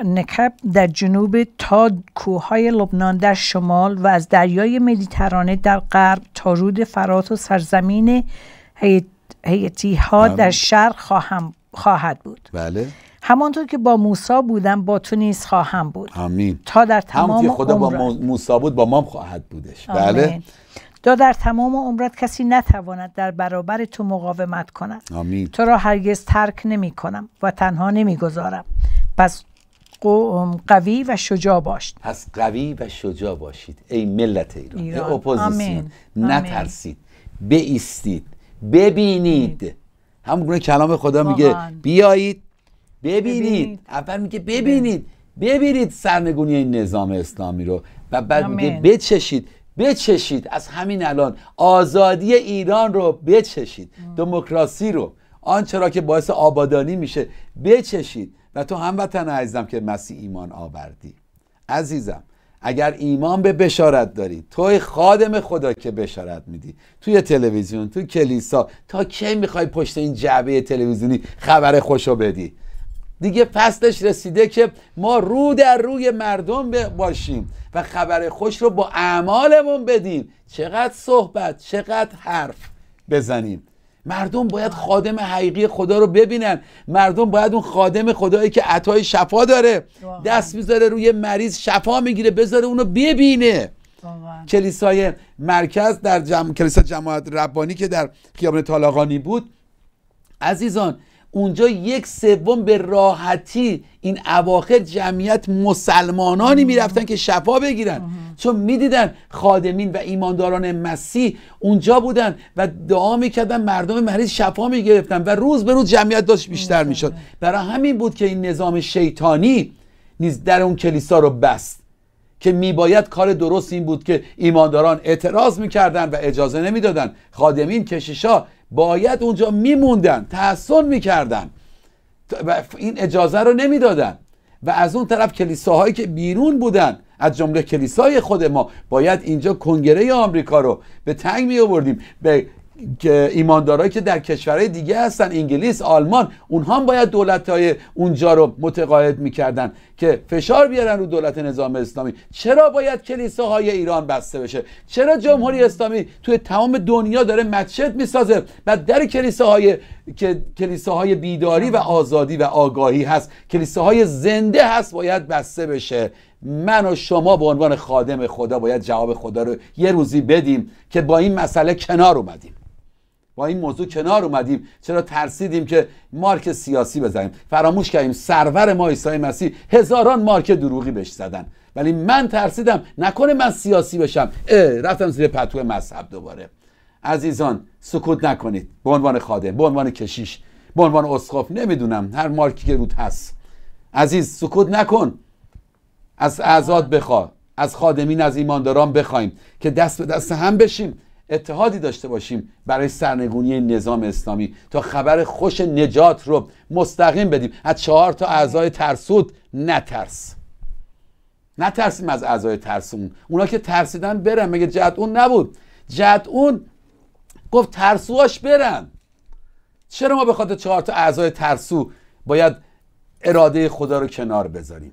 نکب در جنوب تا کوههای لبنان در شمال و از دریای مدیترانه در غرب تا رود فرات و سرزمین هیت- هیتی ها در شرق خواهم خواهد بود.
بله.
همانطور که با موسی بودم با تو نیز خواهم بود.
آمین.
تا در تمام
که خدا با
عمرت.
مو- موسی بود با ما هم خواهد بودش. بله.
آمین. تا در تمام عمرت کسی نتواند در برابر تو مقاومت کند.
آمین.
تو را هرگز ترک نمی کنم و تنها نمی گذارم. پس قو- قوی و شجاع باش
پس قوی و شجاع باشید. ای ملت ایران,
ایران.
ای اپوزیسیون. نترسید. بایستید. ببینید. همون گونه کلام خدا میگه. بیایید. ببینید.
ببینید.
اول میگه ببینید. ببینید. سرنگونی این نظام اسلامی رو. و بعد میگه. بچشید. بچشید. از همین الان آزادی ایران رو بچشید. دموکراسی رو. آنچه را که باعث آبادانی میشه بچشید. و تو هموطن عزیزم که مسیح ایمان آوردی. عزیزم اگر ایمان به بشارت داری توی خادم خدا که بشارت میدی. توی تلویزیون توی کلیسا تا کی می‌خوای پشت این جعبه تلویزیونی خبر خوشو بدی؟ دیگه فصلش رسیده که ما رو در روی مردم باشیم و خبر خوش رو با اعمالمون بدیم چقدر صحبت چقدر حرف بزنیم. مردم باید خادم حقیقی خدا رو ببینن. مردم باید اون خادم خدایی که عطای شفا داره دست می‌ذاره روی مریض شفا می‌گیره بذاره اونو ببینه. کلیسای مرکز در جمع... کلیسا جماعت ربانی که در خیابان طالقانی بود عزیزان اونجا یک سوم به راحتی این اواخر جمعیت مسلمانانی می‌رفتن که شفا بگیرن. چون می‌دیدن خادمین و ایمانداران مسیح اونجا بودن و دعا می‌کردن مردم مریض شفا می‌گرفتن و روز به روز جمعیت داشت بیشتر می‌شد. برای همین بود که این نظام شیطانی نیز در اون کلیسا رو بست که میباید کار درست این بود که ایمانداران اعتراض می‌کردن و اجازه نمی‌دادن. خادمین کشیشا باید اونجا میموندن تحسن می‌کردن. و این اجازه رو نمی‌دادن. و از اون طرف کلیساهایی که بیرون بودن از جمله کلیسای خود ما باید اینجا کنگره آمریکا رو به تنگ می آوردیم به ایماندارایی که در کشورهای دیگه هستن انگلیس آلمان اونها هم باید دولت های اونجا رو متقاعد می‌کردن که فشار بیارن رو دولت نظام اسلامی. چرا باید کلیساهای ایران بسته بشه؟ چرا جمهوری اسلامی توی تمام دنیا داره مسجد می‌سازه؟ و در کلیساهای که کلیساهای بیداری و آزادی و آگاهی هست کلیساهای زنده هست باید بسته بشه. من و شما به عنوان خادم خدا باید جواب خدا رو یه روزی بدیم که با این مسئله کنار اومدیم. با این موضوع کنار اومدیم. چرا ترسیدیم که مارک سیاسی بزنیم؟ فراموش کردیم سرور ما عیسی مسیح هزاران مارک دروغی بهش زدن. ولی من ترسیدم نکنه من سیاسی بشم. رفتم زیر پتو مذهب دوباره. عزیزان سکوت نکنید. به عنوان خادم به عنوان کشیش به عنوان اسقف نمی‌دونم. هر مارکی که روت هست عزیز سکوت نکن. از اعزاد بخوا. از خادمین از ایمانداران بخوایم. که دست به دست هم بشیم. اتحادی داشته باشیم برای سرنگونی نظام اسلامی. تا خبر خوش نجات رو مستقیم بدیم. از چهار تا اعضای ترسود نترس. نترسیم از اعضای ترسون اونا که ترسیدن برن. مگه جد اون نبود؟ جد اون گفت ترسوهاش برن. چرا ما به خاطر چهار تا اعضای ترسو باید اراده خدا رو کنار بذاریم؟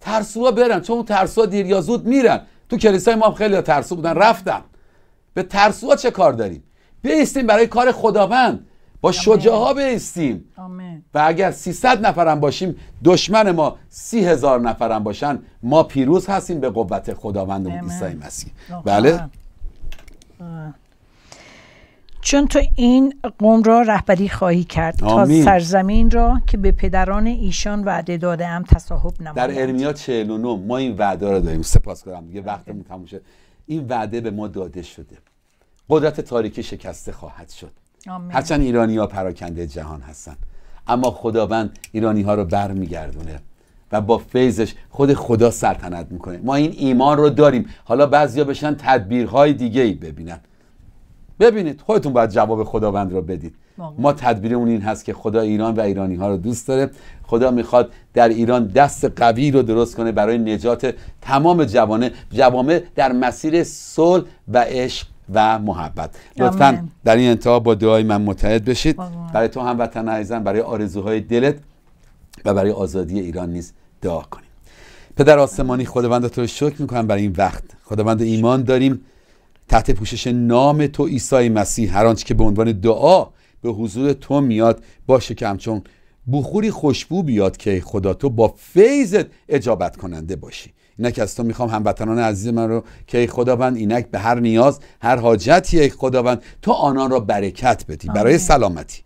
ترسوها برن. چون اون ترسوها دیر میرن. تو کلیسای ما هم خیلی ترسو بودن. رفتن. به ترسوها چه کار داریم؟ بیستیم برای کار خداوند. با شجاها بیستیم و اگر 300 نفرم باشیم دشمن ما سی هزار نفرم باشن. ما پیروز هستیم به قوت خداوند و عیسی مسیح. بله؟
چون تو این قوم را رهبری خواهی کرد
آمین.
تا سرزمین را که به پدران ایشان وعده داده ام تصاحب نمایند
در ارمیا 49 ما این وعده رو داریم. سپاس کنم. دیگه وقتمون تموم شد این وعده به ما داده شده. قدرت تاریکی شکسته خواهد شد.
آمین.
هرچند ایرانی ها پراکنده جهان هستن اما خداوند ایرانی ها رو برمیگردونه و با فیضش خود خدا سلطنت می‌کنه. ما این ایمان رو داریم. حالا بعضیا بشن تدبیرهای دیگه ای ببینن. ببینید خودتون باید جواب خداوند رو بدید. ما تدبیرمون این هست که خدا ایران و ایرانی ها رو دوست داره. خدا می‌خواد در ایران دست قوی رو درست کنه برای نجات تمام جوانه جوامع در مسیر صلح و عشق و محبت. لطفا. در این انتها با دعای من متحد بشید. برای تو هم وطن عزیزم برای آرزوهای دلت و برای آزادی ایران نیز دعا کنیم. پدر آسمانی خداوند تو رو شکر می‌کنم. برای این وقت خداوند ایمان داریم. تحت پوشش نام تو عیسی مسیح. هر آنچه که به عنوان دعا به حضور تو میاد باشه که همچون بخوری خوشبو بیاد که ای خدا تو با فیضت اجابت کننده باشی. اینک از تو می‌خوام هموطنان عزیز من رو که ای خداوند اینک به هر نیاز هر حاجتی ای خداوند تو آنان را برکت بدی. برای سلامتی.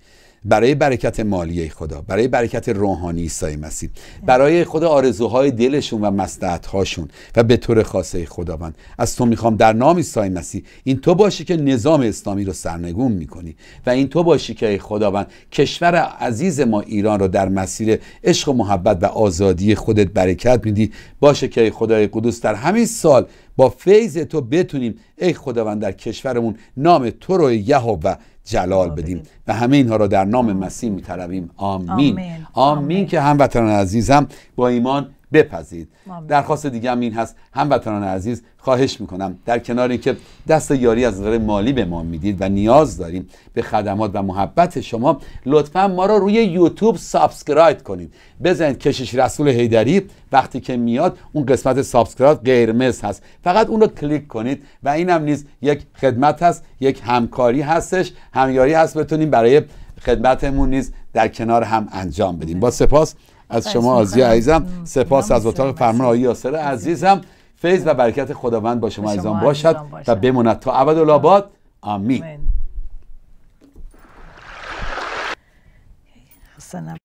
برای برکت مالی خدا برای برکت روحانی عیسی مسیح برای خدا آرزوهای دلشون و مصلحت‌هاشون و به طور خاصه خداوند. از تو می‌خوام در نام عیسی مسیح این تو باشی که نظام اسلامی رو سرنگون می‌کنی و این تو باشی که خداوند کشور عزیز ما ایران رو در مسیر عشق و محبت و آزادی خودت برکت میدی. باشه که ای خدای قدوس در همین سال با فیض تو بتونیم ای خداوند در کشورمون نام تو رو یهوه جلال بدیم و همه اینها را در نام مسیح میطلبیم آمین
آمین.
آمین,
آمین.
که هموطنان عزیزم با ایمان
آمین.
درخواست دیگه هم این هست. هموطنان عزیز خواهش می‌کنم در کنار اینکه دست یاری از نظر مالی به ما می‌دید و نیاز داریم به خدمات و محبت شما لطفا ما را روی یوتیوب subscribe کنید. بزنید کشیش رسول حیدری وقتی که میاد اون قسمت subscribe قرمز هست. فقط اون رو کلیک کنید و اینم نیز یک خدمت هست یک همکاری هستش همیاری هست. بتونیم برای خدمتمون نیز در کنار هم انجام بدیم. با سپاس از شما آزی
می‌کنم.
عزیزم سپاس از اتاق فرمان. آقای یاسر عزیزم فیض و برکت خداوند با شما عزیزان باشد. و بماند تا ابدالآباد آمین
آمین.
حسنم